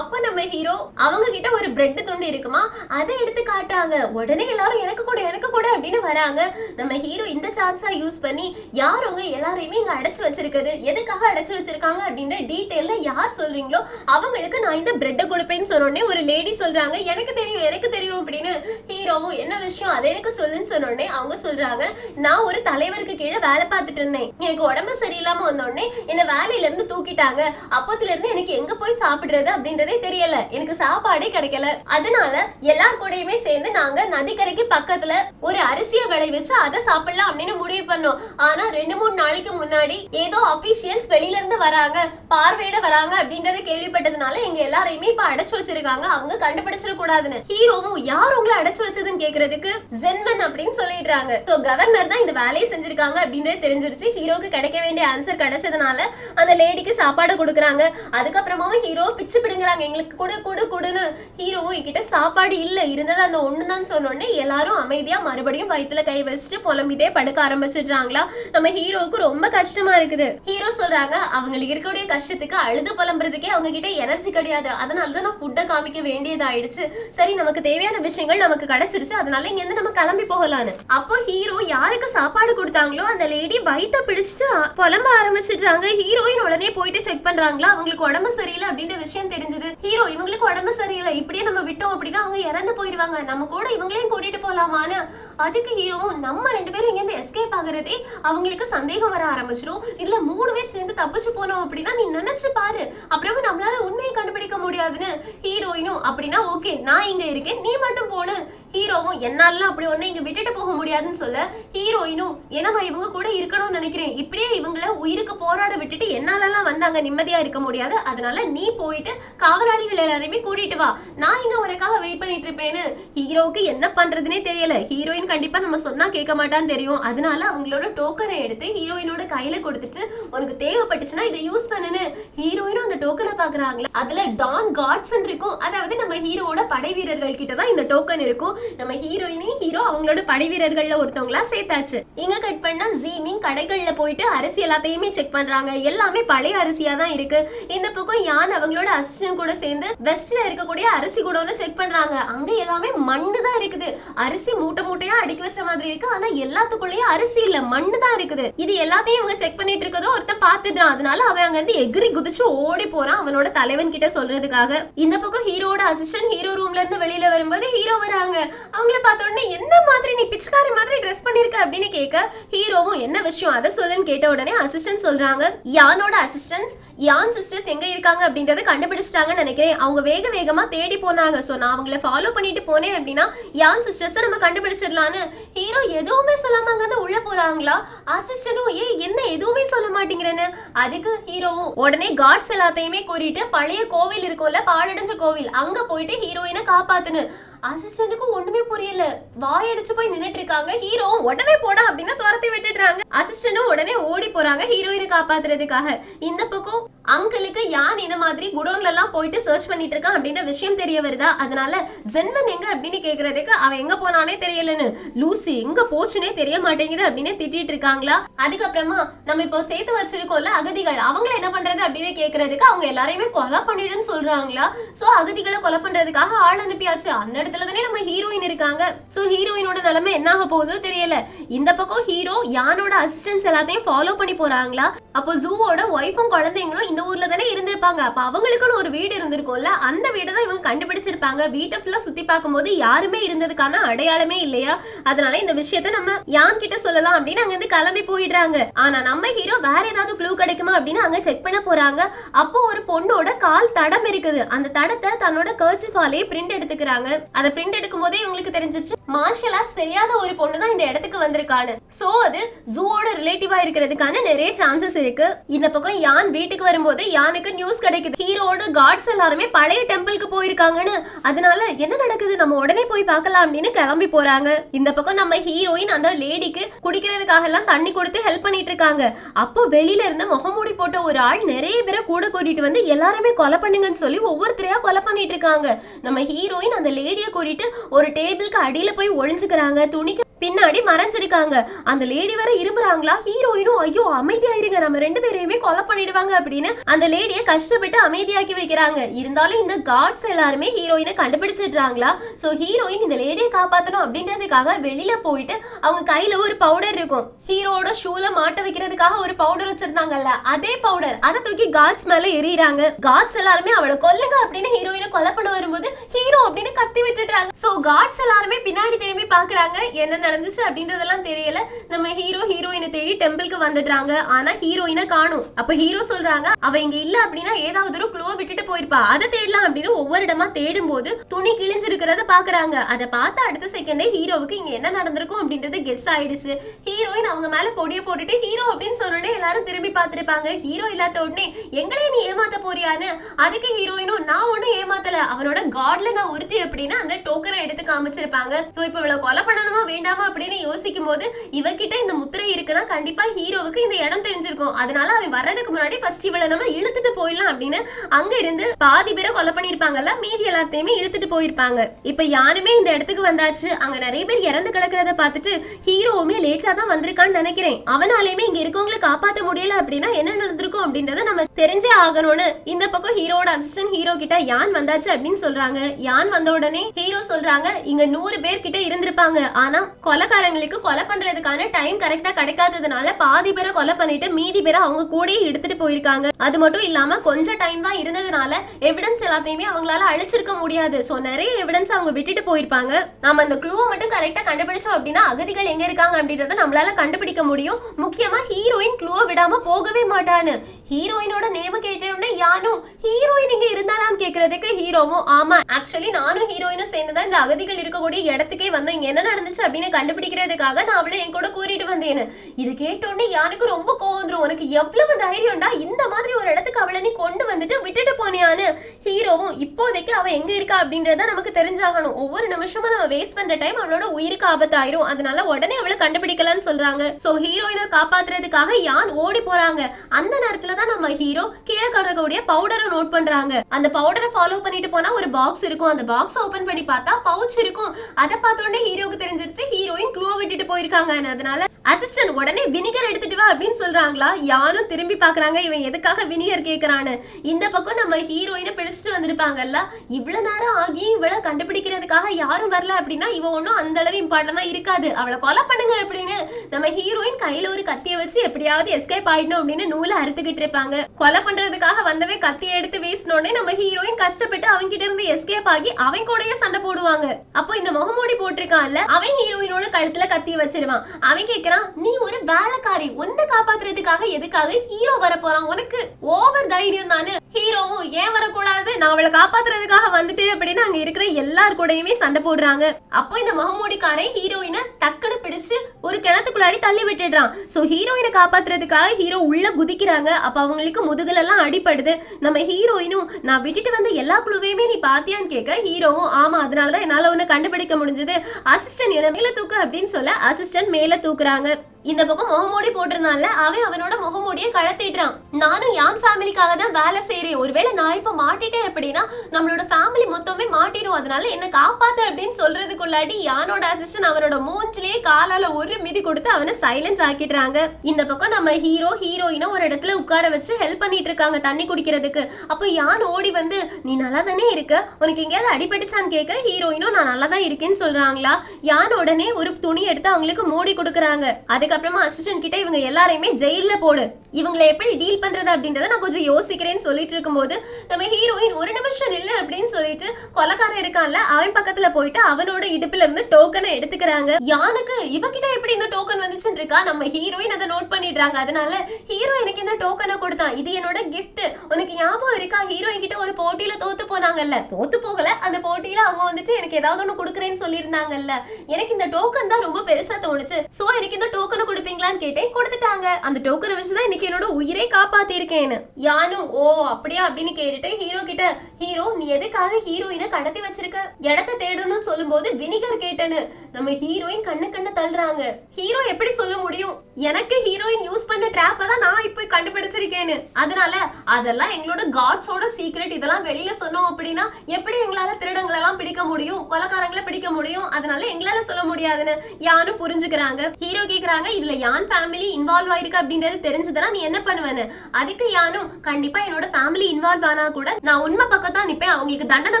அப்ப நம்ம ஹீரோ அவங்க கிட்ட ஒரு பிரெட் துண்டு இருக்குமா? அதை எடுத்து காட்டுறாங்க. உடனே எல்லாரும் எனக்கு கூட எனக்கு கூட அப்படின்னு வராங்க. நம்ம ஹீரோ இந்த சான்ஸா யூஸ் பண்ணி யாரவங்க எல்லாரையுமே இங்க அடைச்சு வச்சிருக்குது? எதுக்காக அடைச்சு வச்சிருக்காங்க அப்படின்னு டீட்டெயில யார் சொல்றீங்களோ அவங்களுக்கு நான் இந்த பிரெட்டை கொடுப்பேன்னு சொன்ன உடனே ஒரு லேடி சொல்றாங்க எனக்கு தெரியும் எனக்கு தெரியும் அப்படின்னு ஹீரோவும் என்ன விஷயம்? அதை எனக்கு சொல்லுன்னு சொன்ன உடனே அவங்க சொல்றாங்க நான் ஒரு தலைவருக்கு கீழே வேலை பார்த்துட்டு இருந்தேன். எனக்கு உடம்பு சரியில்லாம வந்த உடனே என்ன வேலையில இருந்து தூக்கிட்டாங்க. அப்பத்துல இருந்து எனக்கு எங்க போய் சாப்பிடுறது அப்படின்றதே தெரியல. எனக்கு சாப்பாடே கிடைக்கல. அதனால எல்லார் கூடயுமே சேர்ந்து நாங்க நதிக்கரைக்கு பக்கத்துல ஒரு அரிசியை விளைவிச்சு அதை சாப்பிடலாம் அப்படின்னு முடிவு பண்ணோம். ஆனா ரெண்டு மூணு நாளைக்கு முன்னாடி ஏதோ அபிஷியல்ஸ் வெளியில இருந்து வராங்க பார்வையிட வராங்க அப்படின்றத கேள்விப்பட்டதுனால எங்க எல்லாரையுமே இப்ப அடைச்சு வச்சிருக்காங்க. அவங்க கண்டுபிடிச்சிட கூடாதுன்னு. ஹீரோவும் யார் உங்களை அடைச்சு வச்சதுன்னு கேக்குறதுக்கு ஜென்மன் அப்படின்னு சொல்லிடுறாங்க. சோ கவர்னர் தான் இந்த வேலையை செஞ்சிருக்காங்க அப்படின்றது தெரிஞ்சிருச்சு. ஹீரோக்கு கிடைக்க வேண்டிய ஆன்சர் கிடைச்சதுனால அந்த லேடிக்கு சாப்பாடு கொடுக்குறாங்க. அதுக்கப்புறமாவும் ஹீரோ பிச்சு பிடுங்குறாங்க. எங்களுக்கு கொடு கொடு கொடுன்னு. ஹீரோவும் என்கிட்ட சாப்பாடு இல்ல இருந்தது அந்த ஒண்ணு தான் சொன்னோடனே எல்லாரும் அமைதியா மறுபடியும் வயித்துல கை வச்சுட்டு புலம்பிட்டே படுக்க ஆரம்பிச்சிடுறாங்களா? நம்ம ஹீரோவுக்கு ரொம்ப கஷ்டமா இருக்குது. ஹீரோ சொல்றாங்க அவங்களுக்கு இருக்கக்கூடிய கஷ்டத்துக்கு அழுது புலம்புறதுக்கே அவங்க கிட்ட எனர்ஜி கிடையாது. அதனாலதான் நான் ஃபுட்டை காமிக்க வேண்டியதாயிடுச்சு. சரி நமக்கு தேவையான விஷயங்கள் நமக்கு கிடைச்சிருச்சு. அதனால இங்க இருந்து நம்ம கிளம்பி போகலான்னு. அப்போ ஹீரோ யாருக்கு சாப்பாடு கொடுத்தாங்களோ அந்த லேடி வயித்த பிடிச்சிட்டு புலம்ப ஆரம்பிச்சிடுறாங்க. ஹீரோயின் உடனே போயிட்டு செக் பண்றாங்களா அவங்களுக்கு உடம்பு சரியில்லை அப்படின்ற விஷயம் தெரிஞ்சது. ஹீரோ இவங்களுக்கு உடம்பு சரியில்லை இப்படியே நம்ம விட்டோம் அப்படின்னா அவங்க இறந்து போயிருவாங்க. நம்ம கூட இவங்களையும் கூட்டிட்டு போலாமான்னு அதுக்கு ஹீரோவும் நம்ம ரெண்டு பேரும் இங்கேருந்து எஸ்கேப் ஆகுறதே அவங்களுக்கு சந்தேகம் வர ஆரம்பிச்சிடும் இதுல மூணு பேர் சேர்ந்து தப்பிச்சு போனோம் அப்படின்னா நீ நினைச்சு பாரு. அப்புறமா நம்மளால உண்மையை கண்டுபிடிக்க முடியாதுன்னு ஹீரோயினும் அப்படின்னா ஓகே நான் இங்க இருக்கேன். நீ மட்டும் போன. ஹீரோவும் என்னால அப்படி ஒண்ணு இங்கே விட்டுட்டு போக முடியாதுன்னு சொல்ல ஹீரோயினும் ஏன்னா இவங்க கூட இருக்கணும்னு நினைக்கிறேன். இப்படியே இவங்கள உயிருக்கு போராட விட்டுட்டு என்னாலலாம் வந்தாங்க நிம்மதியாக இருக்க முடியாது. அதனால நீ போயிட்டு காவலாளிகள் எல்லாரையுமே கூட்டிட்டு வா. நான் இங்கே உனக்காக வெயிட் பண்ணிட்டு இருப்பேன்னு. ஹீரோவுக்கு என்ன பண்ணுறதுனே தெரியல. ஹீரோயின் கண்டிப்பாக நம்ம சொன்னால் கேட்க மாட்டான்னு தெரியும். அதனால அவங்களோட டோக்கனை எடுத்து ஹீரோயினோட கையில் கொடுத்துட்டு உனக்கு தேவைப்பட்டுச்சுன்னா இதை யூஸ் பண்ணுன்னு. ஹீரோயினும் அந்த டோக்கனை பார்க்குறாங்களே அதில் டான் காட்ஸன் இருக்கும். அதாவது நம்ம ஹீரோவோட படை வீரர்கள் கிட்ட தான் இந்த டோக்கன் இருக்கும். நம்ம ஹீரோயினையும் ஹீரோ அவங்களோட படை வீரர்கள்ல ஒருத்தவங்களா சேர்த்தாச்சு. இங்க கட் பண்ணா ஜீனிங் கடைகள்ல போயிட்டு அரிசி எல்லாத்தையுமே செக் பண்றாங்க. எல்லாமே பழைய அரிசியா தான் இருக்கு. இந்த பக்கம் யான் அவங்களோட அசிஸ்டன்ட் கூட சேர்ந்து வெஸ்ட்ல இருக்கக்கூடிய அரிசி குடோன்னு செக் பண்றாங்க. அங்க எல்லாமே மண்ணு தான் இருக்குது. அரிசி மூட்டை மூட்டையா அடுக்கி வச்ச மாதிரி இருக்கு. ஆனா எல்லாத்துக்குள்ளயும் அரிசி இல்ல மண்ணு தான் இருக்குது. இது எல்லாத்தையும் இவங்க செக் பண்ணிட்டு இருக்கதோ ஒருத்தன் பாத்துட்டான் அதனால அவன் அங்க இருந்து எகிரி குதிச்சு ஓடி போறான் அவனோட தலைவன் கிட்ட சொல்றதுக்காக. இந்த பக்கம் ஹீரோட அசிஸ்டன்ட் ஹீரோ ரூம்ல இருந்து வெளியில வரும்போது ஹீரோ வராங்க. அவங்கள பார்த்த உடனே எந்த மாதிரி நீ பிச்சைக்காரி மாதிரி ட்ரெஸ் பண்ணிருக்க? அப்படின்னு கேட்க ஹீரோவும் என்ன விஷயம்? அதை சொல்லுன்னு கேட்ட உடனே அசிஸ்டன்ட் சொல்றாங்க யானோட அசிஸ்டன்ஸ் யான் சிஸ்டர்ஸ் எங்க இருக்காங்க? அப்படின்றத கண்டுபிடிச்சிட்டாங்கன்னு நினைக்கிறேன். அவங்க வேக வேகமா தேடி போனாங்க. ஸோ நான் அவங்கள ஃபாலோ பண்ணிட்டு போனேன் அப்படின்னா யான் சிஸ்டர்ஸை நம்ம கண்டுபிடிச்சிடலான்னு ஹீரோ எதுவுமே சொல்லாம அங்க இருந்து உள்ள போறாங்களா? அசிஸ்டனும் ஏய் என்ன எதுவுமே சொல்ல மாட்டேங்கிறேன்னு? அதுக்கு ஹீரோவும் உடனே காட்ஸ் எல்லாத்தையுமே கூறிட்டு பழைய கோவில் இருக்கும்ல பாழடைஞ்ச கோவில் அங்க போயிட்டு ஹீரோயினை காப்பாத்துன்னு. அசிஸ்டன்ட்டுக்கும் ஒண்ணுமே புரியல. வாயடிச்சு போய் நின்னுட்டு இருக்காங்க ஹீரோ உடனே போடா அப்படின்னு துரத்தி விட்டுடுறாங்க. அசிஸ்டன்டும் உடனே ஓடி போறாங்க. ஹீரோயினை காப்பாத்துறதுக்காக. இந்த பக்கம் அங்கிளுக்கு யான் இந்த மாதிரி குடோன்ல எல்லாம் போயிட்டு சர்ச் பண்ணிட்டு இருக்கான் அப்படின்ற விஷயம் தெரிய வருதா? அதனால ஜென்மன் எங்க? அப்படின்னு கேக்குறதுக்கு அவன் எங்க போனானே தெரியலன்னு. லூசி எங்க போச்சுனே தெரிய மாட்டேங்குது அப்படின்னு திட்டிட்டு இருக்காங்களா அதுக்கப்புறமா நம்ம இப்போ சேர்த்து வச்சிருக்கோம்ல அகதிகள் அவங்கள என்ன பண்றது அப்படின்னு கேக்குறதுக்கு அவங்க எல்லாரையுமே கொலை பண்ணிடுன்னு சொல்றாங்களா? சோ அகதிகளை கொலை பண்றதுக்காக ஆள் அனுப்பியாச்சு. அந்த இடத்துல தானே நம்ம ஹீரோயின் இருக்காங்க. சோ ஹீரோயினோட நிலைமை என்ன ஆக போகுதோ தெரியல. இந்த பக்கம் ஹீரோ யானோட அசிஸ்டன்ஸ் எல்லாத்தையும் ஃபாலோ பண்ணி போறாங்களா? அப்போ ஜூவோட ஒய்ஃபும் குழந்தைங்களும் இந்த ஊர்ல தானே இருந்திருப்பாங்க. அப்ப அவங்களுக்குன்னு ஒரு வீடு இருந்திருக்கும்ல அந்த வீடை தான் இவங்க கண்டுபிடிச்சிருப்பாங்க. வீட்டை ஃபுல்லா சுத்தி பார்க்கும்போது யாருமே இருந்ததுக்கான அடையாளமே இல்லையா? அதனால இந்த விஷயத்த நம்ம யான் கிட்ட சொல்லலாம் அப்படின்னு அங்க இருந்து கிளம்பி போயிடுறாங்க. ஆனா நம்ம ஹீரோ வேற ஏதாவது க்ளூ கிடைக்குமா அப்படின்னு அங்க செக் பண்ண போறாங்க. அப்போ ஒரு பொண்ணோட கால் தடம் இருக்குது. அந்த தடத்தை தன்னோட கர்ச்சிஃபாலே பிரிண்ட் எடுத்துக்கிறாங்க. அதை பிரிண்ட் எடுக்கும் போதே இவங்களுக்கு தெரிஞ்சிருச்சு மார்ஷல் ஆர்ட்ஸ் தெரியாத ஒரு பொண்ணு தான் இந்த இடத்துக்கு வந்திருக்கான்னு. சோ அது ஜூவோட ரிலேட்டிவா இருக்கிறதுக்கான நிறைய சான்சஸ் இருக்கு. இந்த பக்கம் யான் வீட்டுக்கு வரும்போது யானுக்கு நியூஸ் கிடைக்குது. ஹீரோட காட்ஸ் எல்லாருமே பழைய டெம்பிளுக்கு போயிருக்காங்கன்னு. அதனால என்ன நடக்குது? நம்ம உடனே போய் பார்க்கலாம் அப்படின்னு கிளம்பி போறாங்க. இந்த பக்கம் நம்ம ஹீரோயின் அந்த லேடிக்கு குடிக்கிறதுக்காக எல்லாம் தண்ணி கொடுத்து ஹெல்ப் பண்ணிட்டு இருக்காங்க. அப்போ வெளியில இருந்து முகமூடி போட்ட ஒரு ஆள் நிறைய பேரை கூட கூட்டிட்டு வந்து எல்லாருமே கொலை பண்ணுங்கன்னு சொல்லி ஒவ்வொருத்தரையா கொலை பண்ணிட்டு இருக்காங்க. நம்ம ஹீரோயின் அந்த லேடியை கூட்டிட்டு ஒரு டேபிளுக்கு அடியில போய் ஒளிஞ்சுக்கிறாங்க துணிக்கு பின்னாடி மறைஞ்சிருக்காங்க. அந்த லேடி வேற இரும்புறாங்களா? ஹீரோயினும் ஐயோ அமைதியாயிருங்க. நம்ம ரெண்டு பேரையுமே கொலை பண்ணிடுவாங்க அப்படின்னு அந்த லேடியை கஷ்டப்பட்டு அமைதியாக்கி வைக்கிறாங்க. இருந்தாலும் இந்த காட்ஸ் எல்லாருமே ஹீரோயினை கண்டுபிடிச்சிடுறாங்களா? ஸோ ஹீரோயின் இந்த லேடியை காப்பாற்றணும் அப்படின்றதுக்காக வெளியில போயிட்டு அவங்க கையில ஒரு பவுடர் இருக்கும். ஹீரோட ஷூல மாட்ட வைக்கிறதுக்காக ஒரு பவுடர் வச்சிருந்தாங்கல்ல அதே பவுடர் அதை தூக்கி காட்ஸ் மேல எறியறாங்க. காட்ஸ் எல்லாருமே அவளை கொல்லுங்க அப்படின்னு ஹீரோயினை கொலை பண்ண வரும்போது ஹீரோ அப்படின்னு கத்தி விட்டுடுறாங்க. ஸோ காட்ஸ் எல்லாருமே பின்னாடி திரும்பி பாக்குறாங்க என்ன நடந்துச்சு அப்படின்றதெல்லாம் தெரியல. நம்ம ஹீரோ ஹீரோயினை தேடி டெம்பிளுக்கு வந்துடுறாங்க. ஆனா ஹீரோயினை காணும். அப்ப ஹீரோ சொல்றாங்க அவ இங்க இல்ல அப்படின்னா ஏதாவது ஒரு க்ளோ விட்டுட்டு போயிருப்பா. அதை தேடலாம் அப்படின்னு ஒவ்வொரு இடமா தேடும் போது துணி கிழிஞ்சிருக்கிறத பாக்குறாங்க. அதை பார்த்த அடுத்த செகண்டே ஹீரோவுக்கு இங்க என்ன நடந்திருக்கும் அப்படின்றது கெஸ் ஆயிடுச்சு. ஹீரோயின் அவங்க மேல பொடிய போட்டுட்டு ஹீரோ அப்படின்னு சொன்னோடனே எல்லாரும் திரும்பி பார்த்திருப்பாங்க. ஹீரோ இல்லாத உடனே எங்களே நீ ஏமாத்த போறியான்னு? அதுக்கு ஹீரோயினும் நான் ஒன்னும் ஏமாத்தல. அவனோட காட்ல நான் ஒருத்தி அப்படின்னு அந்த டோக்கனை எடுத்து காமிச்சிருப்பாங்க. சோ இப்போ இவ்வளவு கொலை பண்ணணுமா வேண்டாமா அப்படின்னு யோசிக்கும் போது இவகிட்ட இந்த முத்திரை இருக்குன்னா கண்டிப்பா ஹீரோவுக்கு இந்த இடம் தெரிஞ்சிருக்கும். அதனால அவன் வர்றதுக்கு முன்னாடி ஃபர்ஸ்ட் இவளை நம்ம இழுத்துட்டு போயிடலாம் அப்படின்னு அங்க இருந்து பாதி பேரை கொலை பண்ணிருப்பாங்கல்ல மீதி எல்லாத்தையுமே இழுத்துட்டு போயிருப்பாங்க. இப்ப யாருமே இந்த இடத்துக்கு வந்தாச்சு. அங்க நிறைய பேர் இறந்து கிடக்கிறத பார்த்துட்டு ஹீரோவுமே லேட்டா தான் வந்திருக்கான்னு நினைக்கிறேன். அவனாலையுமே இங்க இருக்கவங்களை காப்பாத்த முடியல அப்படின்னா என்ன நடந்திருக்கும் அப்படின்றத நம்ம தெரிஞ்சே ஆகணும்னு இந்த பக்கம் ஹீரோட அசிஸ்டன்ட் ஹீரோ கிட்ட யான் வந்தாச்சு அப்படின்னு சொல்றாங்க. யான் வந்த உடனே ஹீரோ சொல்றாங்க இங்க நூறு பேர் கிட்ட இருந்திருப்பாங்க. ஆனா கொலைக்காரங்களுக்கு கொலை பண்றதுக்கான டைம் கரெக்டா கிடைக்காததுனால பாதி பேரை கொலை பண்ணிட்டு மீதி பேரை அவங்க கூடயே எடுத்துட்டு போயிருக்காங்க. அது மட்டும் இல்லாம கொஞ்சம் டைம் தான் இருந்ததுனால எவிடன்ஸ் எல்லாத்தையுமே அவங்களால அழிச்சிருக்க முடியாது. சோ நிறைய எவிடன்ஸ் அவங்க விட்டுட்டு போயிருப்பாங்க. நாம அந்த க்ளூவை மட்டும் கரெக்டா கண்டுபிடிச்சோம் அப்படின்னா அகதிகள் எங்க இருக்காங்க அப்படின்றத நம்மளால கண்டுபிடிக்க முடியும். முக்கியமா ஹீரோயின் க்ளூவை விடாம போகவே மாட்டான்னு. ஹீரோயினோட நேம கேட்ட யானும் ஹீரோயின் இங்க இருந்தாலாம் கேக்குறதுக்கு ஹீரோவும் ஆமா. ஆக்சுவலி நானும் ஹீரோயினும் சேர்ந்து தான் இந்த அகதிகள் இருக்கக்கூடிய இடத்துக்கே வந்தோம். இங்க என்ன நடந்துச்சு? அப்படின்னு கண்டுபிடிக்கிறதுக்காக நான் அவளை என் கூட கூறிட்டு வந்தேன்னு. இது கேட்ட உடனே யானுக்கு ரொம்ப கோவம் வந்துடும் உனக்கு எவ்வளவு தைரியம்டா இந்த மாதிரி ஒரு இடத்துக்கு அவளை நீ கொண்டு வந்துட்டு விட்டுட்டு போனியான்னு. ஹீரோவும் இப்போதைக்கு அவ எங்க இருக்கா அப்படின்றத நமக்கு தெரிஞ்சாகணும். ஒவ்வொரு நிமிஷமும் நம்ம வேஸ்ட் பண்ற டைம் அவளோட உயிருக்கு ஆபத்தாயிரும். அதனால உடனே அவளை கண்டுபிடிக்கலாம்னு சொல்றாங்க. சோ ஹீரோயினை காப்பாத்துறதுக்காக யான் ஓடி போறாங்க? அந்த நேரத்துல தான் நம்ம ஹீரோ கீழே கிடக்கக்கூடிய பவுடரை நோட் பண்றாங்க. அந்த பவுடரை ஃபாலோ பண்ணிட்டு போனா ஒரு பாக்ஸ் இருக்கும். அந்த பாக்ஸ் ஓபன் பண்ணி பார்த்தா பவுச் இருக்கும். அதை பார்த்த உடனே ஹீரோக்கு தெரிஞ்சிருச்சு. ஹீரோயின் க்ளூவை விட்டுட்டு போயிருக்காங்க அதனால அசிஸ்டன்ட் உடனே வினிகர் எடுத்துட்டு வா அப்படின்னு சொல்றாங்களா? யாரும் திரும்பி பாக்குறாங்க இவன் எதுக்காக வினிகர் கேக்குறான்னு. இந்த பக்கம் நம்ம ஹீரோயினை பிடிச்சிட்டு வந்திருப்பாங்கல்ல? இவ்வளவு நேரம் ஆகியும் இவளை கண்டுபிடிக்கிறதுக்காக யாரும் வரல அப்படின்னா இவன் ஒன்றும் அந்த அளவு இம்பார்ட்டனா இருக்காது. அவளை கொலை பண்ணுங்க அப்படின்னு நம்ம ஹீரோயின் கையில ஒரு கத்தியை வச்சு எப்படியாவது எஸ்கேப் ஆயிடணும் அப்படின்னு நூலை அறுத்துக்கிட்டு இருப்பாங்க. கொலை பண்றதுக்காக வந்தவே கத்தியை எடுத்து வீசினோடனே நம்ம ஹீரோயின் கஷ்டப்பட்டு அவங்க கிட்ட இருந்து எஸ்கேப் ஆகி அவன் கூடயே சண்டை போடுவாங்க. அப்போ இந்த முகமூடி போட்டிருக்கான்ல அவன் ஹீரோயினோட கழுத்துல கத்தி வச்சிருவான். அவன் கேக்குறான் நீ ஒரு வேலைக்காரி. உன்னை காப்பாத்துறதுக்காக எதுக்காக ஹீரோ வர போறான் உனக்கு? ஓவர் தைரியம் தானே. ஹீரோவும் ஏன் வரக்கூடாது? நான் அவளை காப்பாத்துறதுக்காக வந்துட்டேன் அப்படின்னு அங்க இருக்கிற எல்லார் கூடயுமே சண்டை போடுறாங்க. அப்போ இந்த முகமூடிக்காரன் ஹீரோயினை டக்குன்னு பிடிச்சு ஒரு கிணத்துக்குள்ளாடி தள்ளி விட்டுடுறான். சோ ஹீரோயினை காப்பாத்துறதுக்காக ஹீரோ உள்ள குதிக்கிறாங்க. அப்ப அவங்களுக்கு முதுகுல எல்லாம் அடிபடுது. நம்ம ஹீரோயினும் நான் விட்டுட்டு வந்த எல்லா குழுவையுமே நீ பாத்தியான்னு கேட்க ஹீரோவும் ஆமா அதனாலதான் என்னால உன்னை கண்டுபிடிக்க முடிஞ்சது. அசிஸ்டன்ட் என்ன மேல தூக்கு அப்படின்னு சொல்ல அசிஸ்டன்ட் மேல தூக்குறாங்க. இந்த பக்கம் முகமூடி போட்டிருந்தான்ல அவன் அவனோட முகம் முகமூடியை கழத்திடுறான் நானும் யான் ஃபேமிலிக்காக தான் வேலை செய்யறேன் ஒருவேளை நான் இப்ப மாட்டிட்டேன் அப்படின்னா நம்மளோட ஃபேமிலி மொத்தமே மாட்டிடும் அதனால என்ன காப்பாத்து அப்படின்னு சொல்றதுக்குள்ளாடி யானோட அசிஸ்டன்ட் அவனோட மூஞ்சிலேயே காலால ஒரு மிதி கொடுத்து அவனை சைலன்ஸ் ஆக்கிடுறாங்க. இந்த பக்கம் நம்ம ஹீரோ ஹீரோயினும் ஒரு இடத்துல உட்கார வச்சு ஹெல்ப் பண்ணிட்டு இருக்காங்க தண்ணி குடிக்கிறதுக்கு. அப்போ யான் ஓடி வந்து நீ நல்லா தானே இருக்க? உனக்கு எங்கேயாவது அடிபட்டுச்சான்னு கேட்க ஹீரோயினும் நான் நல்லா தான் இருக்கேன்னு சொல்றாங்களா? யான் உடனே ஒரு துணி எடுத்து அவங்களுக்கு மூடி கொடுக்குறாங்க. அதுக்கப்புறமா அசிஸ்டன்ட் கிட்ட இவங்க எல்லாரையுமே ஜெயில போடு. இவங்களை எப்படி டீல் பண்றது அப்படின்றத நான் கொஞ்சம் யோசிக்கிறேன்னு சொல்லிட்டு இருக்கும்போது நம்ம ஹீரோயின் ஒரு நிமிஷம் இல்லை அப்படின்னு சொல்லிட்டு கொலைக்காரன் இருக்கான்ல அவன் பக்கத்துல போயிட்டு அவனோட இடுப்புல இருந்து டோக்கனை எடுத்துக்கிறாங்க. யானுக்கு இவகிட்ட எப்படி இந்த டோக்கன் வந்துச்சுன்னு இருக்கா? நம்ம ஹீரோயின் அதை நோட் பண்ணிடுறாங்க. அதனால ஹீரோ எனக்கு இந்த டோக்கனை கொடுத்தான். இது என்னோட கிஃப்ட் உனக்கு ஞாபகம் இருக்கா? ஹீரோயின் கிட்ட ஒரு போட்டியில தோத்து போனாங்கல்ல. தோத்து போகல. அந்த போட்டியில அவங்க வந்துட்டு எனக்கு ஏதாவது ஒண்ணு கொடுக்குறேன்னு சொல்லியிருந்தாங்கல்ல. எனக்கு இந்த டோக்கன் தான் ரொம்ப பெருசா தோணுச்சு. சோ எனக்கு இந்த டோக்கனை கொடுப்பீங்களான்னு கேட்டேன். கொடுத்துட்டாங்க. அந்த டோக்கனை வச்சுதான் இன்னைக்கு என்னோட உயிரை காப்பாத்திருக்கேன்னு. யானும் ஓ அப்படியா? அப்படின்னு கேட்டுட்டு ஹீரோ கிட்ட ஹீரோ நீ எதுக்காக ஹீரோயினை கடத்தி வச்சிருக்க? இடத்த தேடணும்னு சொல்லும்போது வினிகர் கேட்டேன்னு. நம்ம ஹீரோயின் கண்ணு கண்ணு தள்ளுறாங்க. ஹீரோ எப்படி சொல்ல முடியும்? எனக்கு ஹீரோயின் யூஸ் பண்ண ட்ராப்பை தான் நான் இப்போ கண்டுபிடிச்சிருக்கேன்னு. அதனால அதெல்லாம் எங்களோட காட்ஸோட சீக்ரெட் இதெல்லாம் வெளியில சொன்னோம் அப்படின்னா எப்படி எங்களால திருடங்களை எல்லாம் பிடிக்க முடியும்? கொலக்காரங்களை பிடிக்க முடியும்? அதனால எங்களால சொல்ல முடியாதுன்னு யானும் புரிஞ்சுக்கிறாங்க. ஹீரோ கேக்குறாங்க இதுல யான் ஃபேமிலி இன்வால்வ் ஆயிருக்கு? அப்படின்றது தெரிஞ்சதுன்னா நீ என்ன பண்ணுவேன்னு? அதுக்கு யானும் கண்டிப்பா என்னோட ஃபேமிலி இன்வால்வ் ஆனா கூட நான் உண்மை பக்கம் தான் நிப்பேன். அவங்களுக்கு தண்டனை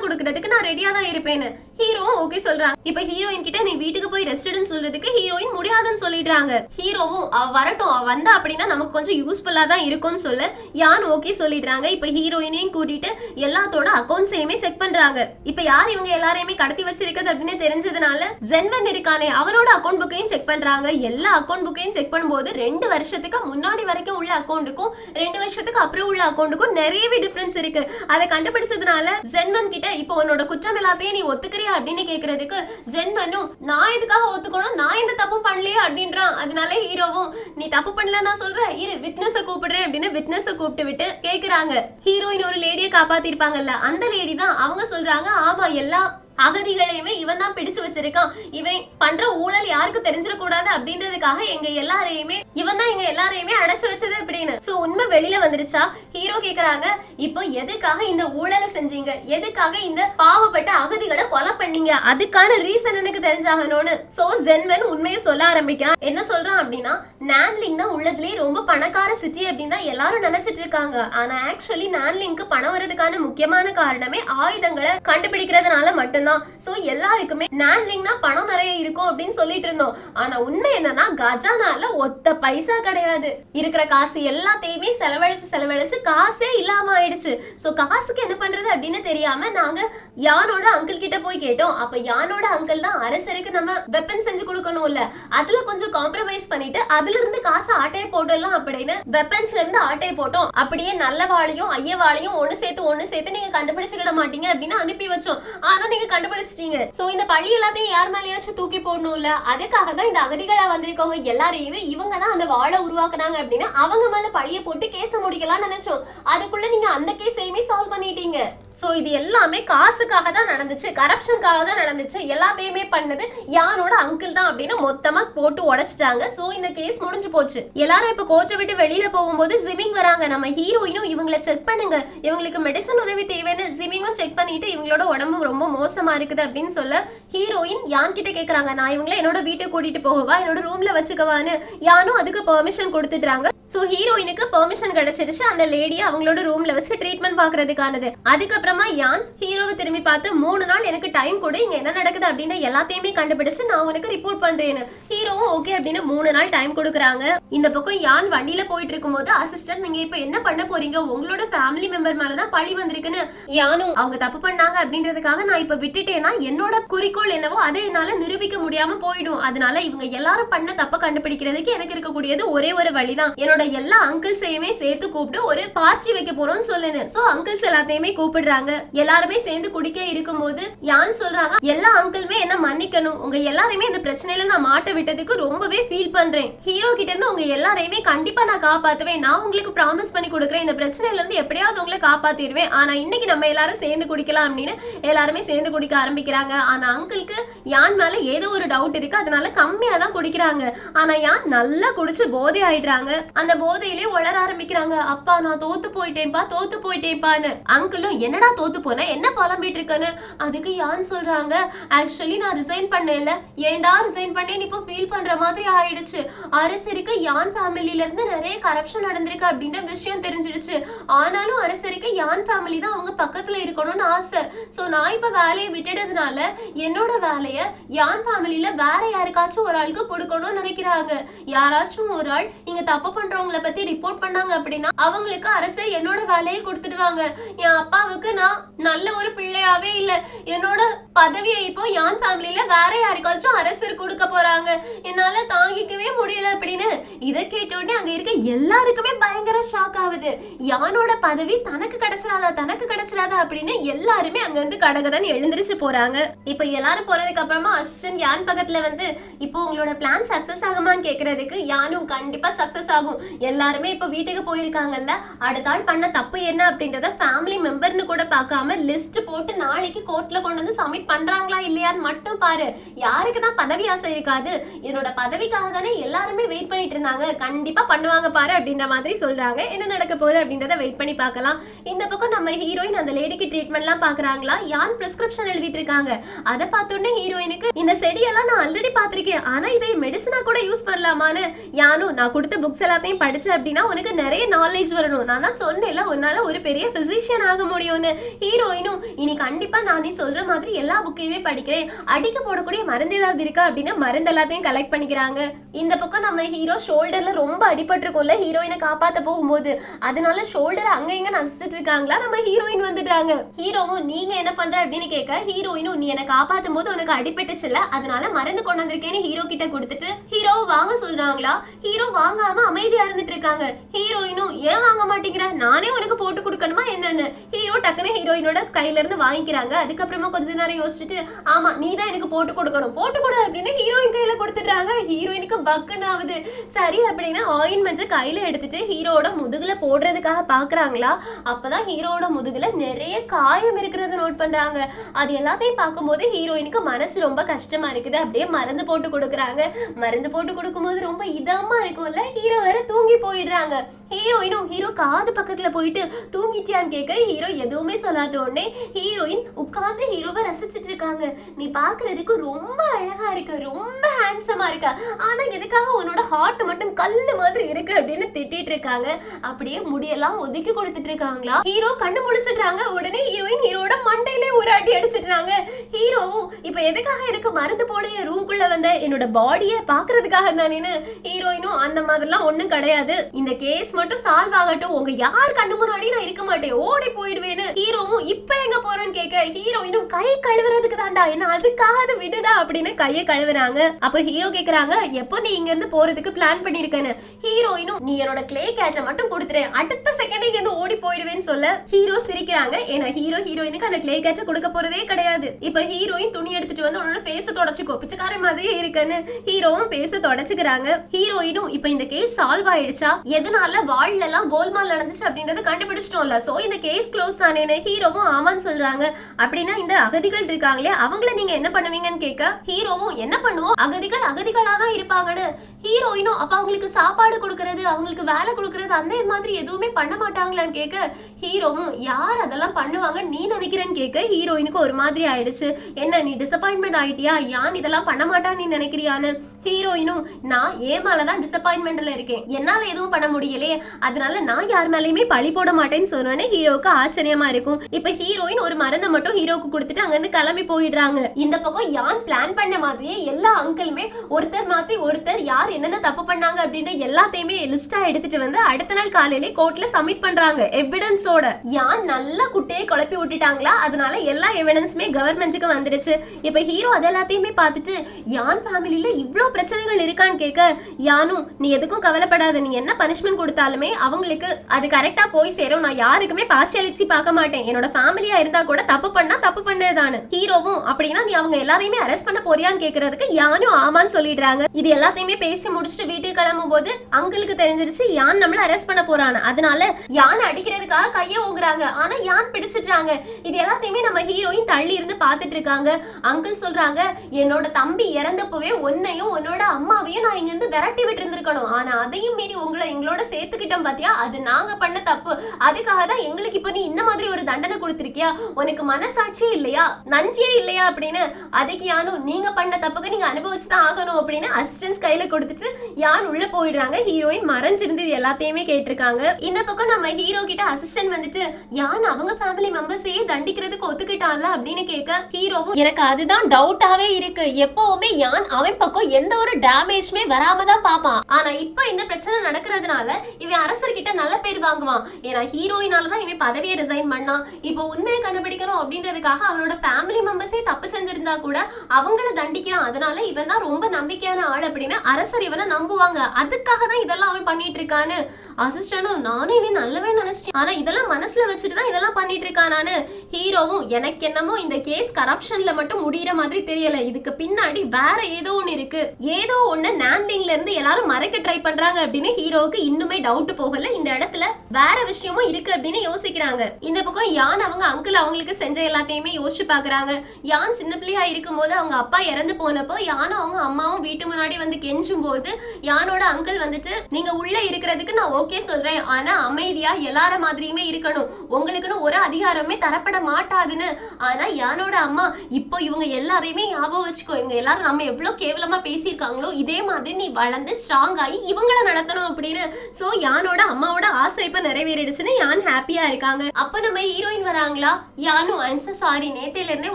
கொடுக்கறதுக்கு நான் ரெடியா தான் இருப்பேன்னு. ஹீரோவும் ஓகே சொல்றாங்க. இப்ப ஹீரோயின் கிட்ட நீ வீட்டுக்கு போய் ரெஸ்ட் சொல்றதுக்கு ஹீரோயின் முடியாதுன்னு சொல்லிடுறாங்க. ஹீரோவும் அவ வரட்டும். அவ வந்தா அப்படின்னா நமக்கு கொஞ்சம் யூஸ்ஃபுல்லா தான் இருக்கும்னு சொல்ல. யான் ஓகே சொல்லிடுறாங்க. இப்ப ஹீரோயினையும் கூட்டிட்டு எல்லாத்தோட அக்கௌண்ட்ஸையுமே செக் பண்றாங்க. இப்ப யார் இவங்க எல்லாரையுமே கடத்தி வச்சிருக்கிறது அப்படின்னு தெரிஞ்சதுனால ஜென்வன் இருக்கானே அவரோட அக்கௌண்ட் புக்கையும் செக் பண்றாங்க. எல்லா அக்கௌண்ட் புக்கையும் செக் பண்ணும்போது ரெண்டு வருஷத்துக்கு முன்னாடி வரைக்கும் உள்ள அக்கௌண்ட்டுக்கும் ரெண்டு வருஷத்துக்கு அப்புறம் உள்ள அக்கௌண்ட்டுக்கும் நிறையவே டிஃப்ரென்ஸ் இருக்கு. அதை கண்டுபிடிச்சதுனால ஜென்வன் கிட்ட இப்போ உன்னோட குற்றம் எல்லாத்தையும் நீ ஒத்துக்கிறியா அப்படின்னு கேக்குறதுக்கு ஜென்வனும் நான் எதுக்காக ஒத்துக்கணும்? நான் இந்த தப்பும் பண்ணலையே அப்படின்றான். அதனால ஹீரோவும் நீ தப்பு பண்ணல நான் சொல்றேன். இரு விட்னஸ கூப்பிடுறேன் அப்படின்னு விட்னஸ கூப்பிட்டு விட்டு கேக்குறாங்க. ஹீரோயின் ஒரு லேடியை காப்பாத்திருப்பாங்கல்ல அந்த லேடி தான் அவங்க சொல்றாங்க ஆமா எல்லா அகதிகளையுமே இவன் தான் பிடிச்சு வச்சிருக்கான். இவன் பண்ற ஊழல் யாருக்கு தெரிஞ்சிடக்கூடாது அப்படின்றதுக்காக எங்க எல்லாரையுமே இவன் தான் எங்க எல்லாரையுமே அடைச்சு வச்சது அப்படின்னு. சோ உண்மை வெளியில வந்துருச்சா? ஹீரோ கேக்குறாங்க இப்போ எதுக்காக இந்த ஊழலை செஞ்சீங்க? எதுக்காக இந்த பாவப்பட்ட அகதிகளை கொலை பண்ணீங்க? அதுக்கான ரீசன் எனக்கு தெரிஞ்சாகணும்னு. சோ ஜென்வன் உண்மையை சொல்ல ஆரம்பிக்கிறான். என்ன சொல்றான் அப்படின்னா நான்லிங் தான் உள்ளதுலயே ரொம்ப பணக்கார சிட்டி அப்படின்னு தான் எல்லாரும் நினைச்சிட்டு இருக்காங்க. ஆனா ஆக்சுவலி நான்லிங்க்கு பணம் வரதுக்கான முக்கியமான காரணமே ஆயுதங்களை கண்டுபிடிக்கிறதுனால மட்டும் விஷயம் தான். ஸோ எல்லாருக்குமே நான்லிங்னா பணம் நிறைய இருக்கும் அப்படின்னு சொல்லிட்டு இருந்தோம். ஆனா உண்மை என்னன்னா கஜானால ஒத்த பைசா கிடையாது. இருக்கிற காசு எல்லாத்தையுமே செலவழிச்சு செலவழிச்சு காசே இல்லாம ஆயிடுச்சு. ஸோ காசுக்கு என்ன பண்றது அப்படின்னு தெரியாம நாங்க யானோட அங்கிள் கிட்ட போய் கேட்டோம். அப்ப யானோட அங்கிள் தான் அரசருக்கு நம்ம வெப்பன் செஞ்சு கொடுக்கணும் இல்ல அதுல கொஞ்சம் காம்ப்ரமைஸ் பண்ணிட்டு அதுல இருந்து காசு ஆட்டையை போட்டுடலாம் அப்படின்னு வெப்பன்ஸ்ல இருந்து ஆட்டையை போட்டோம். அப்படியே நல்ல வாழையும் ஐய வாளையும் ஒண்ணு சேர்த்து ஒன்னு சேர்த்து நீங்க கண்டுபிடிச்சுக்கிட மாட்டீங்க அப்படின்னு அனுப்பி வச்சோம். ஆனா நீங்க கண்டுபிடிச்சிட்டீங்க. சோ இந்த பழி எல்லாத்தையும் யார் மேலேயாச்சும் தூக்கி போடணும்ல அதுக்காக தான் இந்த அகதிகளா வந்திருக்கவங்க எல்லாரையுமே இவங்க தான் அந்த வாழை உருவாக்குனாங்க அப்படின்னு அவங்க மேல பழிய போட்டு கேஸ முடிக்கலாம்னு நினைச்சோம். அதுக்குள்ள நீங்க அந்த கேஸையுமே சால்வ் பண்ணிட்டீங்க. சோ இது எல்லாமே காசுக்காக தான் நடந்துச்சு கரப்ஷனுக்காக தான் நடந்துச்சு. எல்லாத்தையுமே பண்ணது யாரோட அங்கிள் தான் அப்படின்னு மொத்தமா போட்டு உடைச்சிட்டாங்க. சோ இந்த கேஸ் முடிஞ்சு போச்சு. எல்லாரும் இப்ப கோர்ட்டை விட்டு வெளியில போகும்போது ஜிமிங் வராங்க. நம்ம ஹீரோயினும் இவங்கள செக் பண்ணுங்க. இவங்களுக்கு மெடிசன் உதவி தேவைன்னு ஜிமிங்கும் செக் பண்ணிட்டு இவங்களோட உடம்பு ரொம்ப மோசம் இருக்குது அப்படின்னு சொல்ல ஹீரோயின் யான் கிட்ட கேக்குறாங்க நான் இவங்கள என்னோட வீட்டை கூட்டிட்டு போகவா? என்னோட ரூம்ல வச்சுக்கவான்னு. யானும் அதுக்கு பெர்மிஷன் கொடுத்துட்டாங்க ஸோ ஹீரோயினுக்கு பெர்மிஷன் கிடைச்சிருச்சு. அந்த லேடியை அவங்களோட ரூம்ல வச்சு ட்ரீட்மெண்ட் பாக்குறதுக்கானது அதுக்கப்புறமா யான் ஹீரோவை திரும்பி பார்த்து மூணு நாள் எனக்கு டைம் கொடு இங்க என்ன நடக்குது? அப்படின்னு எல்லாத்தையுமே கண்டுபிடிச்சு நான் உனக்கு ரிப்போர்ட் பண்றேன்னு. ஹீரோவும் ஓகே அப்படின்னு மூணு நாள் டைம் கொடுக்குறாங்க. இந்த பக்கம் யான் வண்டியில போயிட்டு இருக்கும்போது அசிஸ்டன்ட் நீங்க இப்ப என்ன பண்ண போறீங்க? உங்களோட ஃபேமிலி மெம்பர் மேலதான் பழி வந்திருக்குன்னு. யானும் அவங்க தப்பு பண்ணாங்க அப்படின்றதுக்காக நான் இப்ப விட்டுட்டேன்னா என்னோட குறிக்கோள் என்னவோ அதை என்னால நிரூபிக்க முடியாம போயிடும். அதனால இவங்க எல்லாரும் பண்ண தப்ப கண்டுபிடிக்கிறதுக்கு எனக்கு இருக்கக்கூடியது ஒரே ஒரு வழிதான். என்னோட எல்லா அங்கிள்ஸையுமே சேர்த்து கூப்பிட்டு ஒரு பார்ட்டி வைக்க போறோம்னு சொல்லுன்னு. சோ அங்கிள்ஸ் எல்லாத்தையுமே கூப்பிடுறாங்க. எல்லாருமே சேர்ந்து குடிக்க இருக்கும்போது யான் சொல்றாங்க? எல்லா அங்கிளுமே என்ன மன்னிக்கணும்? உங்க எல்லாரையுமே இந்த பிரச்சனையில நான் மாட்ட விட்டதுக்கு ரொம்பவே ஃபீல் பண்றேன். ஹீரோ கிட்ட இருந்து உங்க எல்லாரையுமே கண்டிப்பா நான் காப்பாத்துவேன். நான் உங்களுக்கு ப்ராமிஸ் பண்ணி கொடுக்குறேன். இந்த பிரச்சனையில இருந்து எப்படியாவது உங்களை காப்பாத்திடுவேன். ஆனா இன்னைக்கு நம்ம எல்லாரும் சேர்ந்து குடிக்கலாம் அப்படின்னு எல்லாருமே சேர்ந்து குடிக்க ஆரம்பிக்கிறாங்க. ஆனா அங்கிளுக்கு யான் மேல ஏதோ ஒரு டவுட் இருக்கு. அதனால கம்மியா தான் குடிக்கிறாங்க. ஆனா யான் நல்லா குடிச்சு போதை ஆயிடுறாங்க. அந்த போதையிலே வளர ஆரம்பிக்கிறாங்க. அப்பா நான் தோத்து போயிட்டேன்ப்பா தோத்து போயிட்டேன்ப்பான்னு அங்கிளும் என்னடா தோத்து போன? என்ன புலம்பிட்டு இருக்கன்னு அதுக்கு யான் சொல்றாங்க? ஆக்சுவலி நான் ரிசைன் பண்ணல ஏன்டா ரிசைன் பண்ணேன் இப்போ ஃபீல் பண்ற மாதிரி ஆயிடுச்சு. அரசருக்கு யான் ஃபேமிலில இருந்து நிறைய கரப்ஷன் நடந்திருக்கு அப்படின்ற விஷயம் தெரிஞ்சிடுச்சு. ஆனாலும் அரசருக்கு யான் ஃபேமிலி தான் அவங்க பக்கத்துல இருக்கணும்னு ஆசை. ஸோ நான் இப்போ வேலையை விட்டுட்டதுனால என்னோட வேலையை யான் ஃபேமிலியில வேற யாருக்காச்சும் ஒரு ஆளுக்கு கொடுக்கணும்னு நினைக்கிறாங்க. யாராச்சும் ஒரு ஆள் இங்க தப்பு அவங்கள பத்தி ரிப்போர்ட் பண்ணாங்க அப்படின்னா அவங்களுக்கு அரசு என்னோட வேலையை கொடுத்துடுவாங்க. என் அப்பாவுக்கு நான் நல்ல ஒரு பிள்ளையாவே இல்ல. என்னோட பதவியை இப்போ யான் ஃபேமிலியில வேற யாருக்காச்சும் அரசர் கொடுக்க போறாங்க. என்னால தாங்கிக்கவே முடியல அப்படின்னு இதை கேட்ட உடனே அங்க இருக்க எல்லாருக்குமே பயங்கர ஷாக் ஆகுது. யானோட பதவி தனக்கு கிடைச்சிடாதா தனக்கு கிடைச்சிடாதா அப்படின்னு எல்லாருமே அங்க இருந்து கடகடன் எழுந்திருச்சு போறாங்க. இப்ப எல்லாரும் போறதுக்கு அப்புறமா அசிஸ்டன்ட் யான் பக்கத்துல வந்து இப்போ உங்களோட பிளான் சக்சஸ் ஆகுமான்னு கேக்குறதுக்கு யானும் கண்டிப்பா சக்சஸ் ஆகும். எல்லாருமே இப்போ வீட்டுக்கு போயிருக்காங்கல்ல அடுத்த ஆள் பண்ண தப்பு என்ன அப்படின்றத ஃபேமிலி மெம்பர்னு கூட பார்க்காம லிஸ்ட் போட்டு நாளைக்கு கோர்ட்ல கொண்டு வந்து சப்மிட் பண்றாங்களா இல்லையான்னு மட்டும் பாரு. யாருக்கு தான் பதவி ஆசை இருக்காது. என்னோட பதவிக்காக தானே எல்லாருமே வெயிட் பண்ணிட்டு இருந்தாங்க. கண்டிப்பா பண்ணுவாங்க பாரு அப்படின்ற மாதிரி சொல்றாங்க. என்ன நடக்க போகுது அப்படின்றத வெயிட் பண்ணி பார்க்கலாம். இந்த பக்கம் நம்ம ஹீரோயின் அந்த லேடிக்கு ட்ரீட்மெண்ட்லாம் பாக்குறாங்களா யான் பிரிஸ்கிரிப்ஷன் எழுதிட்டு இருக்காங்க? அதை பார்த்தோன்னே ஹீரோயினுக்கு இந்த செடியெல்லாம் நான் ஆல்ரெடி பார்த்திருக்கேன். ஆனா இதை மெடிசனா கூட யூஸ் பண்ணலாமான்னு யானும் நான் கொடுத்த புக்ஸ் எல்லாத்தையும் படிச்ச அப்படின்னா உனக்கு நிறைய நாலேஜ் வரணும். நான் தான் சொன்னேன்ல உன்னால ஒரு பெரிய பிசிஷியன் ஆக முடியும்னு. ஹீரோயினும் இனி கண்டிப்பா நான் நீ சொல்ற மாதிரி எல்லா புக்கையுமே படிக்கிறேன். அடிக்க போடக்கூடிய மருந்து ஏதாவது இருக்கா அப்படின்னு மருந்து எல்லாத்தையும் கலெக்ட் பண்ணிக்கிறாங்க. இந்த பக்கம் நம்ம ஹீரோ ஷோல்டர்ல ரொம்ப அடிபட்டிருக்கோம்ல ஹீரோயினை காப்பாத்த போகும்போது. அதனால ஷோல்டர் அங்க எங்க நசிச்சுட்டு இருக்காங்களா நம்ம ஹீரோயின் வந்துடுறாங்க. ஹீரோவும் நீங்க என்ன பண்ற? அப்படின்னு கேட்க ஹீரோயினும் நீ என்ன காப்பாத்தும் போது உனக்கு அடிபட்டுச்சுல அதனால மருந்து கொண்டு வந்திருக்கேன்னு ஹீரோ கிட்ட கொடுத்துட்டு ஹீரோ வாங்க சொல்றாங்களா. ஹீரோ வாங்காம அமைதியா இருந்துட்டு இருக்காங்க. ஹீரோயினும் ஏன் வாங்க மாட்டேங்கிற? நானே உனக்கு போட்டு கொடுக்கணுமா என்னன்னு? ஹீரோ டக்குன்னு ஹீரோயினோட கையில இருந்து வாங்கிக்கிறாங்க. அதுக்கப்புறமா கொஞ்ச நேரம் யோசிச்சுட்டு ஆமா நீ தான் எனக்கு போட்டு கொடுக்கணும். போட்டு கொடு அப்படின்னு ஹீரோயின் கையில கொடுத்துடுறாங்க. ஹீரோயினுக்கு பக்குன்னு ஆகுது. சரி அப்படின்னா ஆயின்மெண்ட் கையில எடுத்துட்டு ஹீரோட முதுகுல போடுறதுக்காக பாக்குறாங்களா? அப்பதான் ஹீரோட முதுகுல நிறைய காயம் இருக்கிறத நோட் பண்றாங்க. அது எல்லாத்தையும் பார்க்கும்போது ஹீரோயினுக்கு மனசு ரொம்ப கஷ்டமா இருக்குது. அப்படியே மருந்து போட்டு கொடுக்குறாங்க. மருந்து போட்டு கொடுக்கும்போது ரொம்ப இதமா இருக்கும்ல? ஹீரோ வேற தூங்கி போயிடுறாங்க. ஹீரோயினும் ஹீரோ காது பக்கத்துல போயிட்டு தூங்கிட்டியான்னு கேட்க ஹீரோ எதுவுமே சொல்லாத உடனே ஹீரோயின் உட்கார்ந்து ஹீரோவை ரசிச்சுட்டு இருக்காங்க. நீ பாக்குறதுக்கு ரொம்ப அழகா இருக்க ரொம்ப ஹேண்ட்ஸமா இருக்க. ஆனா எதுக்காக உன்னோட ஹார்ட் மட்டும் கல்லு மாதிரி இருக்கு அப்படின்னு திட்டிட்டு இருக்காங்க. அப்படியே முடியெல்லாம் ஒதுக்கி கொடுத்துட்டு இருக்காங்களா? ஹீரோ கண்ணு முழிச்சிடுறாங்க. உடனே ஹீரோயின் ஹீரோட மண்டையிலே ஒரு அடி அடிச்சிடுறாங்க. ஹீரோவும் இப்ப எதுக்காக எனக்கு மருந்து போட ரூம்குள்ள வந்த? என்னோட பாடியை பாக்குறதுக்காக தானேன்னு ஹீரோயினும் அந்த மாதிரிலாம் ஒண்ணும் கிடையாது கிடையாது. இந்த கேஸ் மட்டும் சால்வ் ஆகட்டும். உங்க யார் கண்ணு முன்னாடி நான் இருக்க மாட்டேன். ஓடி போயிடுவேன்னு ஹீரோவும் இப்ப எங்க போறேன்னு கேட்க ஹீரோயினும் கை கழுவுறதுக்கு தாண்டா என்ன அதுக்காக விடுடா அப்படின்னு கையை கழுவுறாங்க. அப்ப ஹீரோ கேக்குறாங்க எப்போ நீ இங்க இருந்து போறதுக்கு பிளான் பண்ணிருக்கேன்னு? ஹீரோயினும் நீ என்னோட கிளே கேட்ச மட்டும் கொடுத்துறேன் அடுத்த செகண்ட் இங்க இருந்து ஓடி போயிடுவேன்னு சொல்ல ஹீரோ சிரிக்கிறாங்க. ஏன்னா ஹீரோ ஹீரோயினுக்கு அந்த கிளே கேட்ச கொடுக்க போறதே கிடையாது. இப்ப ஹீரோயின் துணி எடுத்துட்டு வந்து உன்னோட பேச தொடச்சுக்கோ பிச்சைக்கார மாதிரியே இருக்குன்னு ஹீரோவும் பேச தொடச்சுக்கிறாங்க. ஹீரோயினும் இப்ப இந்த கேஸ் சால்வ் ஆயிடுச்சா? எதனால வாழ்ல எல்லாம் கோல்மால் நடந்துச்சு அப்படின்றத கண்டுபிடிச்சிட்டோம்ல. சோ இந்த கேஸ் க்ளோஸ் தானேன்னு ஹீரோவும் ஆமான்னு சொல்றாங்க. அப்படின்னா இந்த அகதிகள் இருக்காங்களே அவங்கள நீங்க என்ன பண்ணுவீங்கன்னு கேட்க ஹீரோவும் என்ன பண்ணுவோம்? அகதிகள் அகதிகளா தான் இருப்பாங்கன்னு. ஹீரோயினும் அப்ப அவங்களுக்கு சாப்பாடு கொடுக்கறது அவங்களுக்கு வேலை கொடுக்கறது அந்த மாதிரி எதுவுமே பண்ண மாட்டாங்களான்னு கேட்க ஹீரோவும் யார் அதெல்லாம் பண்ணுவாங்க நீ நினைக்கிறேன்னு கேட்க ஹீரோயினுக்கு ஒரு மாதிரி ஆயிடுச்சு. என்ன நீ டிசப்பாயின்மெண்ட் ஆயிட்டியா? யான் இதெல்லாம் பண்ண மாட்டான்னு நீ நினைக்கிறியான்னு? ஹீரோயினும் நான் ஏன் மேலதான் டிசப்பாயின்மெண்ட்ல இருக்கேன். என்னால எதுவும் பண்ண முடியலையே அதனால நான் யார் மேலயுமே பழி போட மாட்டேன்னு சொன்னோன்னே ஹீரோவுக்கு ஆச்சரியமா இருக்கும். இப்ப ஹீரோயின் ஒரு மருந்தை மட்டும் ஹீரோக்கு கொடுத்துட்டு அங்க இருந்து கிளம்பி போயிடுறாங்க. இந்த பக்கம் யான் பிளான் பண்ண மாதிரியே எல்லா அங்கிளுமே ஒருத்தர் மாத்தி ஒருத்தர் யார் என்னென்ன தப்பு பண்ணாங்க அப்படின்ற எல்லாத்தையுமே லிஸ்டா எடுத்துட்டு வந்து அடுத்த நாள் காலையிலே கோர்ட்ல சப்மிட் பண்றாங்க. எவிடன்ஸோட யான் நல்லா குட்டையை குழப்பி விட்டுட்டாங்களா? அதனால எல்லா எவிடன்ஸுமே கவர்மெண்ட்டுக்கு வந்துடுச்சு. இப்ப ஹீரோ அது எல்லாத்தையுமே பார்த்துட்டு யான் ஃபேமிலியில இவ்வளோ பிரச்சனைகள் இருக்கான்னு கேட்க யானும் நீ எதுக்கும் கவலைப்படாத. நீ என்ன பனிஷ்மெண்ட் கொடுத்தாலுமே அவங்களுக்கு அது கரெக்டா போய் சேரும். நான் யாருக்குமே பார்ஷியாலிட்டி பார்க்க மாட்டேன். என்னோட ஃபேமிலியா இருந்தா கூட தப்பு பண்ணா தப்பு பண்ணதானு ஹீரோவும் அப்படின்னா நீ அவங்க எல்லாரையுமே அரெஸ்ட் பண்ண போறியான்னு கேக்குறதுக்கு யானும் ஆமான்னு சொல்லிடுறாங்க. இது எல்லாத்தையுமே பேசி முடிச்சுட்டு வீட்டுக்கு கிளம்பும் போது அங்கிளுக்கு தெரிஞ்சிருச்சு யான் நம்மள அரெஸ்ட் பண்ண போறான்னு. அதனால யான் அடிக்கிறதுக்காக கையை ஓங்குறாங்க. ஆனா யான் பிடிச்சிடுறாங்க. இது எல்லாத்தையுமே நம்ம ஹீரோயின் தள்ளி இருந்து பார்த்துட்டு இருக்காங்க. அங்கிள் சொல்றாங்க என்னோட தம்பி இறந்தப்பவே உன்னையும் உன்னோட அம்மாவையும் நான் இங்கேருந்து விரட்டி விட்டு இருந்திருக்கணும் ஆனா அதையும் மீறி உங்களை எங்களோட சேர்த்துக்கிட்டோம் பாத்தியா? அது நாங்க பண்ண தப்பு. அதுக்காக தான் எங்களுக்கு இப்போ நீ இந்த மாதிரி ஒரு தண்டனை கொடுத்துருக்கியா? உனக்கு மனசாட்சியே இல்லையா? நன்றியே இல்லையா அப்படின்னு? அதுக்கு யானும் நீங்க பண்ண தப்புக்கு நீங்க அனுபவிச்சு தான் ஆகணும் அப்படின்னு அசிஸ்டன்ஸ் கையில கொடுத்துட்டு யான் உள்ள போயிடுறாங்க? ஹீரோயின் மறைஞ்சிருந்து இது எல்லாத்தையுமே கேட்டிருக்காங்க. இந்த பக்கம் நம்ம ஹீரோ கிட்ட அசிஸ்டன்ட் வந்துட்டு யான் அவங்க ஃபேமிலி மெம்பர்ஸையே தண்டிக்கிறதுக்கு ஒத்துக்கிட்டான்ல? அப்படின்னு கேட்க ஹீரோவும் எனக்கு அதுதான் டவுட்டாவே இருக்கு. எப்பவுமே யான் அவன் பக்கம் எந்த ஒரு டேமேஜ்மே வராம தான் பாப்பான் ஆனா இப்ப இந்த பிரச்சனை நடக்கிறதுனால இவன் அரசர்கிட்ட நல்ல பேர் வாங்குவான். ஏன்னா ஹீரோயினால தான் இவன் பதவியை ரிசைன் பண்ணான். இப்போ உண்மையை கண்டுபிடிக்கணும் அப்படின்றதுக்காக அவனோட ஃபேமிலி மெம்பர்ஸே தப்பு செஞ்சிருந்தா கூட அவங்கள தண்டிக்கிறான். அதனால இவன் தான் ரொம்ப நம்பிக்கையான ஆள் அப்படின்னு அரசர் இவனை நம்புவாங்க. அதுக்காக தான் இதெல்லாம் அவன் பண்ணிட்டு இருக்கான்னு. அசிஸ்டனும் நானும் இவன் நல்லவே நினைச்சேன் ஆனா இதெல்லாம் மனசுல வச்சுட்டு தான் இதெல்லாம் பண்ணிட்டு இருக்கானான்னு ஹீரோவும் எனக்கு என்னமோ இந்த கேஸ் கரப்ஷன்ல மட்டும் முடியிற மாதிரி தெரியல. இதுக்கு பின்னாடி வேற ஏதோ ஒன்று இருக்கு. ஏதோ ஒண்ணு நாண்டிங்ல இருந்து எல்லாரும் மறைக்க ட்ரை பண்றாங்க அப்படின்னு ஹீரோவுக்கு இன்னுமே டவுட் போகல. இந்த இடத்துல வேற விஷயமும் இருக்கு அப்படின்னு யோசிக்கிறாங்க. இந்த பக்கம் யான் அவங்க அங்கிள் அவங்களுக்கு செஞ்ச எல்லாத்தையுமே யோசிச்சு பாக்குறாங்க. யான் சின்ன பிள்ளையா இருக்கும் போது அவங்க அப்பா இறந்து போனப்போ யானும் அவங்க அம்மாவும் வீட்டு முன்னாடி வந்து கெஞ்சும் போது யானோட அங்கிள் வந்துட்டு நீங்க உள்ள இருக்கிறதுக்கு நான் ஓகே சொல்றேன். ஆனா அமைதியா எல்லார மாதிரியுமே இருக்கணும். உங்களுக்குன்னு ஒரு அதிகாரமே தரப்பட மாட்டாதுன்னு. ஆனா யானோட அம்மா இப்போ இவங்க எல்லாரையுமே ஞாபகம் வச்சுக்கோ. இவங்க எல்லாரும் நம்ம எவ்வளவு கேவலமா பேசி நடத்தியிருக்காங்களோ இதே மாதிரி நீ வளர்ந்து ஸ்ட்ராங் ஆகி இவங்கள நடத்தணும் அப்படின்னு. ஸோ யானோட அம்மாவோட ஆசை இப்போ நிறைவேறிடுச்சுன்னு யான் ஹாப்பியாக இருக்காங்க. அப்ப நம்ம ஹீரோயின் வராங்களா? யானும் ஐம்ச சாரி நேத்தையில இருந்தே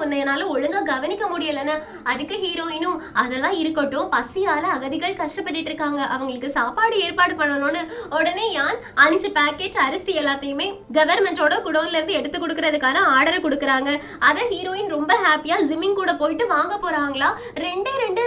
உன்னை ஒழுங்கா கவனிக்க முடியலைன்னு. அதுக்கு ஹீரோயினும் அதெல்லாம் இருக்கட்டும். பசியால அகதிகள் கஷ்டப்பட்டுட்டு இருக்காங்க. அவங்களுக்கு சாப்பாடு ஏற்பாடு பண்ணணும்னு. உடனே யான் அஞ்சு பேக்கெட் அரிசி எல்லாத்தையுமே கவர்மெண்டோட குடோன்ல இருந்து எடுத்து கொடுக்கறதுக்கான ஆர்டர் கொடுக்குறாங்க. அத ஹீரோயின் ரொம்ப ஹாப்பியா ஜிம்மிங் கூட போயிட்டு வாங்க போறாங்களா? ரெண்டே ரெண்டு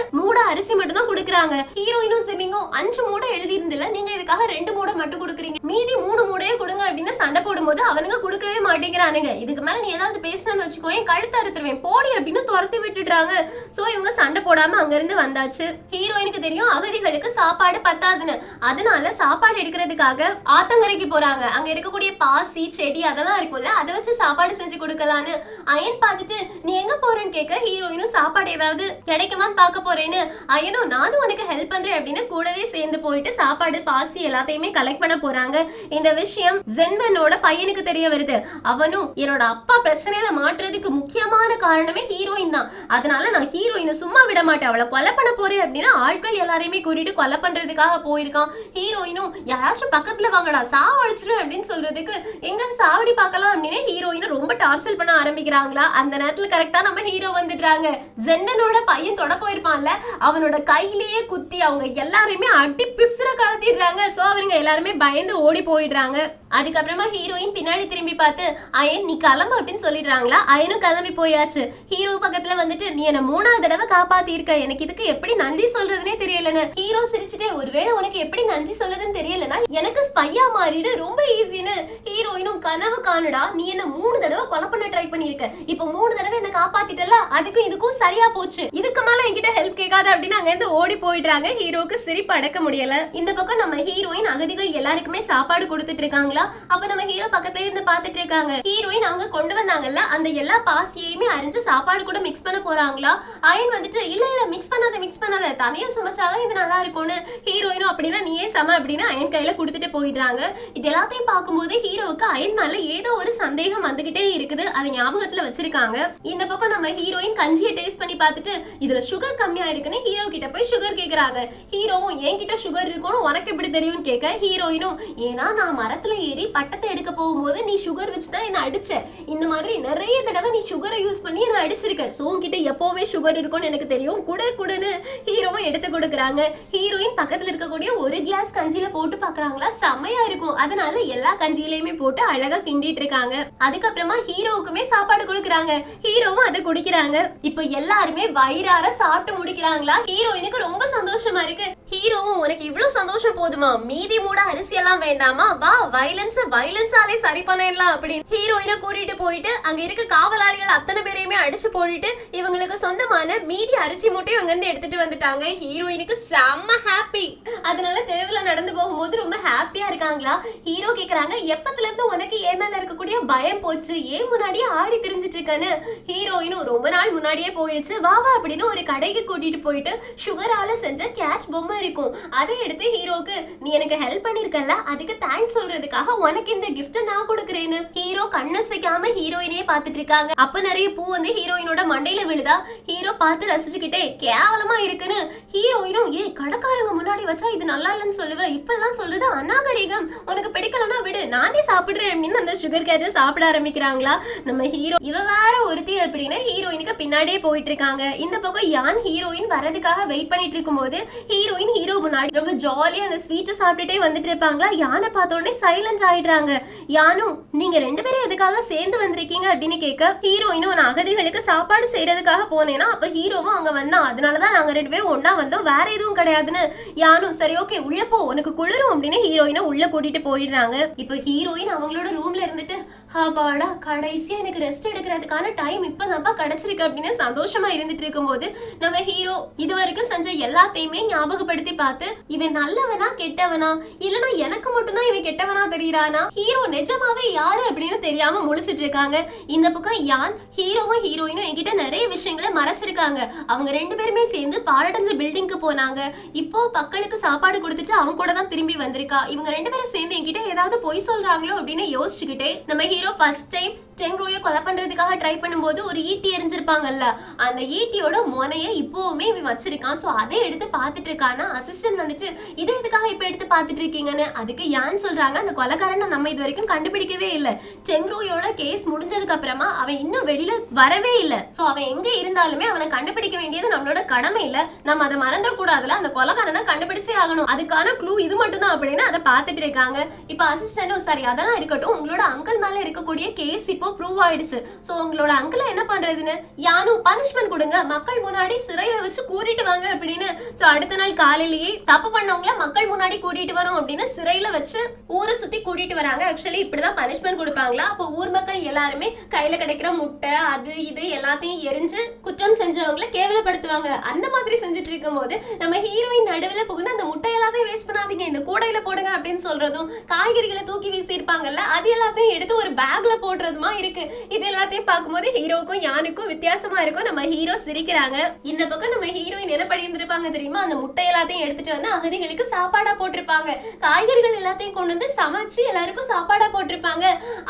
அரிசி மட்டும் தான் கொடுக்குறாங்க. ஹீரோயினும் சிமிங்கும் அஞ்சு மூடை எழுதி இருந்தில்ல நீங்க இதுக்காக ரெண்டு மூடை மட்டும் கொடுக்குறீங்க. மீதி மூணு மூடையே கொடுங்க அப்படின்னு சண்டை போடும்போது அவனுங்க கொடுக்கவே மாட்டேங்கிறானுங்க. இதுக்கு மேல நீ ஏதாவது பேசினு வச்சுக்கோ என் கழுத்து அறுத்துருவேன். போடி அப்படின்னு துரத்தி விட்டுடுறாங்க. சோ இவங்க சண்டை போடாம அங்க இருந்து வந்தாச்சு. ஹீரோயினுக்கு தெரியும் அகதிகளுக்கு சாப்பாடு பத்தாதுன்னு. அதனால சாப்பாடு எடுக்கிறதுக்காக ஆத்தங்கரைக்கு போறாங்க. அங்க இருக்கக்கூடிய பாசி செடி அதெல்லாம் இருக்கும்ல அதை வச்சு சாப்பாடு செஞ்சு கொடுக்கலான்னு. அயன் பார்த்துட்டு நீ எங்க போறேன்னு கேட்க ஹீரோயினும் சாப்பாடு ஏதாவது கிடைக்குமான்னு பார்க்க போறேன்னு. ஐயனோ நானும் உனக்கு ஹெல்ப் பண்றேன் அப்படின்னு கூடவே சேர்ந்து போயிட்டு சாப்பாடு பாசி எல்லாத்தையுமே கலெக்ட் பண்ண போறாங்க. இந்த விஷயம் ஜென்வனோட பையனுக்கு தெரிய வருது. அவனும் என்னோட அப்பா பிரச்சனையில மாற்றுறதுக்கு முக்கியமான காரணமே ஹீரோயின் தான். அதனால நான் ஹீரோயினை சும்மா விட மாட்டேன். அவளை கொலை பண்ண போறேன் அப்படின்னா ஆட்கள் எல்லாரையுமே கூட்டிட்டு கொலை பண்றதுக்காக போயிருக்கான். ஹீரோயினும் யாராச்சும் பக்கத்துல வாங்கடா சாவடிச்சிடும் அப்படின்னு சொல்றதுக்கு எங்க சாவடி பார்க்கலாம் அப்படின்னு ஹீரோயினை ரொம்ப டார்ச்சர் பண்ண ஆரம்பிக்கிறாங்களா? அந்த நேரத்துல கரெக்டா நம்ம ஹீரோ வந்துடுறாங்க. ஜெண்டனோட பையன் தொட போயிருப்பான்ல அவன் அவனோட கையிலேயே குத்தி அவங்க எல்லாருமே அடி பிசுற கலத்திடுறாங்க. ஸோ அவருங்க எல்லாருமே பயந்து ஓடி போயிடுறாங்க. அதுக்கப்புறமா ஹீரோயின் பின்னாடி திரும்பி பார்த்து அயன் நீ கிளம்பு அப்படின்னு சொல்லிடுறாங்களா? அயனும் கிளம்பி போயாச்சு. ஹீரோ பக்கத்துல வந்துட்டு நீ என்ன மூணாவது தடவை காப்பாத்திருக்க. எனக்கு இதுக்கு எப்படி நன்றி சொல்றதுனே தெரியலன்னு. ஹீரோ சிரிச்சுட்டே ஒருவேளை உனக்கு எப்படி நன்றி சொல்றதுன்னு தெரியலனா எனக்கு ஸ்பையா மாறிடு. ரொம்ப ஈஸின்னு. ஹீரோயினும் கனவு காணுடா. நீ என்ன மூணு தடவை கொலை பண்ண ட்ரை பண்ணிருக்க இப்போ மூணு தடவை என்ன காப்பாத்திட்டல அதுக்கும் இதுக்கும் சரியா போச்சு. இதுக்கு மேல என்கிட்ட ஹெல்ப் கேட்காத அப்படின்னு அப்படின்னு அங்கேருந்து ஓடி போயிடுறாங்க. ஹீரோக்கு சிரிப்பு அடக்க முடியல. இந்த பக்கம் நம்ம ஹீரோயின் அகதிகள் எல்லாருக்குமே சாப்பாடு கொடுத்துட்டு இருக்காங்களா? அப்ப நம்ம ஹீரோ பக்கத்துல இருந்து பாத்துட்டு இருக்காங்க. ஹீரோயின் அவங்க கொண்டு வந்தாங்கல்ல அந்த எல்லா பாசியையுமே அரிஞ்சு சாப்பாடு கூட மிக்ஸ் பண்ண போறாங்களா? அயன் வந்துட்டு இல்ல இல்ல மிக்ஸ் பண்ணாத மிக்ஸ் பண்ணாத. தனியா சமைச்சாதான் இது நல்லா இருக்கும்னு. ஹீரோயினும் அப்படின்னா நீயே சம அப்படின்னு அயன் கையில கொடுத்துட்டு போயிடுறாங்க. இது எல்லாத்தையும் பார்க்கும்போது ஹீரோவுக்கு அயன் மேல ஏதோ ஒரு சந்தேகம் வந்துகிட்டே இருக்குது. அதை ஞாபகத்துல வச்சிருக்காங்க. இந்த பக்கம் நம்ம ஹீரோயின் கஞ்சியை டேஸ்ட் பண்ணி பார்த்துட்டு இதுல சுகர் கம்மியா இருக்குன்னு ஹீரோ கிட்ட போய் சுகர் கேக்குறாங்க. ஹீரோவும் என்கிட்ட சுகர் இருக்கும்னு உனக்கு எப்படி தெரியும்னு கேட்க ஹீரோயினும் ஏன்னா நான் மரத்துல ஏறி பட்டத்தை எடுக்க போகும்போது நீ சுகர் வச்சு தான் என்ன அடிச்ச. இந்த மாதிரி நிறைய தடவை நீ சுகரை யூஸ் பண்ணி நான் அடிச்சிருக்கேன் சோ உன்கிட்ட எப்பவுமே சுகர் இருக்கும்னு எனக்கு தெரியும். குடு குடுன்னு ஹீரோவும் எடுத்து கொடுக்குறாங்க. ஹீரோயின் பக்கத்துல இருக்கக்கூடிய ஒரு கிளாஸ் கஞ்சியில போட்டு பாக்குறாங்களா? செம்மையா இருக்கும். அதனால எல்லா கஞ்சியிலயுமே போட்டு அழகா கிண்டிட்டு இருக்காங்க. அதுக்கப்புறமா ஹீரோவுக்குமே சாப்பாடு கொடுக்குறாங்க. ஹீரோவும் அதை குடிக்கிறாங்க. இப்போ எல்லாருமே வயிறார சாப்பிட்டு முடிக்கிறாங்களா? ஹீரோயினுக்கு ரொம்ப சந்தோஷமா இருக்கு. ஹீரோவும் உனக்கு இவ்வளவு சந்தோஷம் போதுமா? மீதி மூட அரிசி எல்லாம் வேண்டாமா? வா வயலன்ஸ் வயலன்ஸாலே சரி பண்ணிடலாம் அப்படின்னு ஹீரோயினை கூட்டிட்டு போயிட்டு அங்க இருக்க காவலாளிகள் அத்தனை பேரையுமே அடிச்சு போட்டுட்டு இவங்களுக்கு சொந்தமான மீதி அரிசி மூட்டையும் அங்க இருந்து எடுத்துட்டு வந்துட்டாங்க. ஹீரோயினுக்கு செம்ம ஹாப்பி அதனால தெருவில் நடந்து போகும்போது ரொம்ப ஹாப்பியா இருக்காங்களா? ஹீரோ கேக்குறாங்க எப்பத்துல இருந்து உனக்கு ஏன் மேல இருக்கக்கூடிய பயம் போச்சு? ஏன் முன்னாடியே ஆடி தெரிஞ்சிட்டு இருக்கானு ஹீரோயினும் ரொம்ப நாள் முன்னாடியே போயிடுச்சு. வா வா அப்படின்னு ஒரு கடைக்கு கூட்டிட்டு போயிட்டு சுகரால செஞ்ச கேட்ச் பொம்மை இருக்கும் அதை எடுத்து ஹீரோக்கு நீ எனக்கு ஹெல்ப் பண்ணிருக்கல அதுக்கு தேங்க்ஸ் சொல்றதுக்காக உனக்கு இந்த கிஃப்ட்டை நான் கொடுக்குறேன்னு. ஹீரோ கண்ணசைக்காம ஹீரோயினே பார்த்துட்டு இருக்காங்க. அப்ப நிறைய பூ வந்து ஹீரோயினோட மண்டையில விழுதா? ஹீரோ பார்த்து ரசிச்சுக்கிட்டே கேவலமா இருக்குன்னு. ஹீரோயினும் ஏய் கடைக்காரங்க முன்னாடி வச்சா இது நல்லா இல்லைன்னு சொல்லுவேன் இப்பெல்லாம் சொல்றது அநாகரிகம். உனக்கு பிடிக்கலன்னா விடு நானே சாப்பிடுறேன். அப்படின்னு அந்த சுகர் கேஜ சாப்பிட ஆரம்பிக்கிறாங்களா? நம்ம ஹீரோ இவ வேற ஒருத்தி அப்படின்னு ஹீரோயினுக்கு பின்னாடியே போயிட்டு இருக்காங்க. இந்த பக்கம் யான் ஹீரோயின் வரதுக்காக வெயிட் பண்ணிட்டு இருக்கும்போது ஹீரோயின் ஹீரோ முன்னாடி ரொம்ப ஜாலியா அந்த ஸ்வீட்டை சாப்பிட்டுட்டே வந்துட்டு இருப்பாங்களா? யானை பார்த்த உடனே சைலண்ட் ஆயிடுறாங்க. யானும் நீங்க ரெண்டு பேரும் எதுக்காக சேர்ந்து வந்திருக்கீங்க அப்படின்னு கேட்க ஹீரோயினும் நான் அகதிகளுக்கு சாப்பாடு செய்யறதுக்காக போனேன்னா அப்ப ஹீரோவும் அங்க வந்தான் அதனாலதான் நாங்க ரெண்டு பேரும் ஒன்னா வந்தோம். வேற எதுவும் கிடையாதுன்னு. யானும் சரி ஓகே உள்ள போ உனக்கு குளிரும் அப்படின்னு ஹீரோயினை உள்ள கூட்டிட்டு போயிடுறாங்க. இப்போ ஹீரோயின் அவங்களோட ரூம்ல இருந்துட்டு ஹாபாடா கடைசியா எனக்கு ரெஸ்ட் எடுக்கிறதுக்கான டைம் இப்பதான்ப்பா கிடைச்சிருக்கு அப்படின்னு சந்தோஷமா இருந்துட்டு இருக்கும்போது நம்ம ஹீரோ இது வரைக்கும் செஞ்ச எல்லாத்தையுமே ஞாபகப்படுத்தி பார்த்து இவன் நல்லவனா கெட்டவனா? இல்லனா எனக்கு மட்டும்தான் இவன் கெட்டவனா தெரியறானா? ஹீரோ நிஜமாவே யாரு அப்படின்னு தெரியாம முழிச்சிட்டு இருக்காங்க. இந்த பக்கம் யான் ஹீரோவும் ஹீரோயினும் என்கிட்ட நிறைய விஷயங்களை மறைச்சிருக்காங்க. அவங்க ரெண்டு பேருமே சேர்ந்து பாலடைஞ்ச பில்டிங்க்கு போனாங்க. இப்போ மக்களுக்கு சாப்பாடு கொடுத்துட்டு அவங்க கூட தான் திரும்பி வந்திருக்கா. இவங்க ரெண்டு பேரும் சேர்ந்து என்கிட்ட ஏதாவது பொய் சொல்றாங்களோ அப்படின்னு யோசிச்சுக்கிட்டே நம்ம ஹீரோ ஃபர்ஸ்ட் டைம் டெங்ரோயை கொலை பண்றதுக்காக ட்ரை பண்ணும்போது ஒரு ஈட்டி எரிஞ்சிருப்பாங்கல்ல அந்த ஈட்டியோட முனைய இப்போவுமே இவன் வச்சிருக்கான். ஸோ அதை எடுத்து பார்த்துட்டு இருக்கானா அசிஸ்டன்ட் வந்துச்சு இதை எதுக்காக இப்போ எடுத்து பார்த்துட்டு இருக்கீங்கன்னு அதுக்கு யான் சொல்றாங்க? அந்த கொலைக்காரனை நம்ம இது வரைக்கும் கண்டுபிடிக்கவே இல்லை. செங்க்ரூயோட கேஸ் முடிஞ்சதுக்கு அப்புறமா அவன் இன்னும் வெளியில வரவே இல்லை. ஸோ அவன் எங்க இருந்தாலுமே அவனை கண்டுபிடிக்க வேண்டியது நம்மளோட கடமை இல்லை. நம்ம அதை மறந்துடக்கூடாதுல. அந்த கொலக்காரனை கண்டுபிடிச்சே ஆகணும். அதுக்கான க்ளூ இது மட்டும் தான் அப்படின்னு அதை பார்த்துட்டு இருக்காங்க இப்போ அசிஸ்டன்டும் சரி அதெல்லாம் இருக்கட்டும். உங்களோட அங்கிள் மேல இருக்கக்கூடிய கேஸ் இப்போ ப்ரூவ் ஆயிடுச்சு. ஸோ உங்களோட அங்கிளை என்ன பண்றதுன்னு? யானும் பனிஷ்மெண்ட் கொடுங்க. மக்கள் முன்னாடி சிறையில வச்சு கூறி கூட்டிட்டு வாங்க அப்படின்னு. ஸோ அடுத்த நாள் காலையிலேயே தப்பு பண்ணவங்கள மக்கள் முன்னாடி கூட்டிட்டு வரோம் அப்படின்னு சிறையில வச்சு ஊரை சுத்தி கூட்டிட்டு வராங்க. ஆக்சுவலி இப்படிதான் பனிஷ்மெண்ட் கொடுப்பாங்களா? அப்போ ஊர் மக்கள் எல்லாருமே கையில கிடைக்கிற முட்டை அது இது எல்லாத்தையும் எரிஞ்சு குற்றம் செஞ்சவங்கள கேவலப்படுத்துவாங்க. அந்த மாதிரி செஞ்சுட்டு இருக்கும்போது நம்ம ஹீரோயின் நடுவில் புகுந்து அந்த முட்டை எல்லாத்தையும் வேஸ்ட் பண்ணாதீங்க. இந்த கூடையில போடுங்க அப்படின்னு சொல்றதும் காய்கறிகளை தூக்கி வீசி இருப்பாங்கல்ல அது எல்லாத்தையும் எடுத்து ஒரு பேக்ல போடுறதுமா இருக்கு. இது எல்லாத்தையும் பார்க்கும்போது ஹீரோக்கும் யானுக்கும் வித்தியாசமா இருக்கும். நம்ம ஹீரோ சிரிக்கிறாங்க. இந்த பக்கம் நம்ம ஹீரோ என்ன பண்ணியிருந்திருப்பாங்க தெரியுமா? அந்த முட்டை எல்லாத்தையும் எடுத்துட்டு வந்து அகதிகளுக்கு சாப்பாடா போட்டிருப்பாங்க. காய்கறிகள் எல்லாத்தையும் கொண்டு வந்து சமைச்சு எல்லாருக்கும் சாப்பாடா போட்டிருப்பாங்க.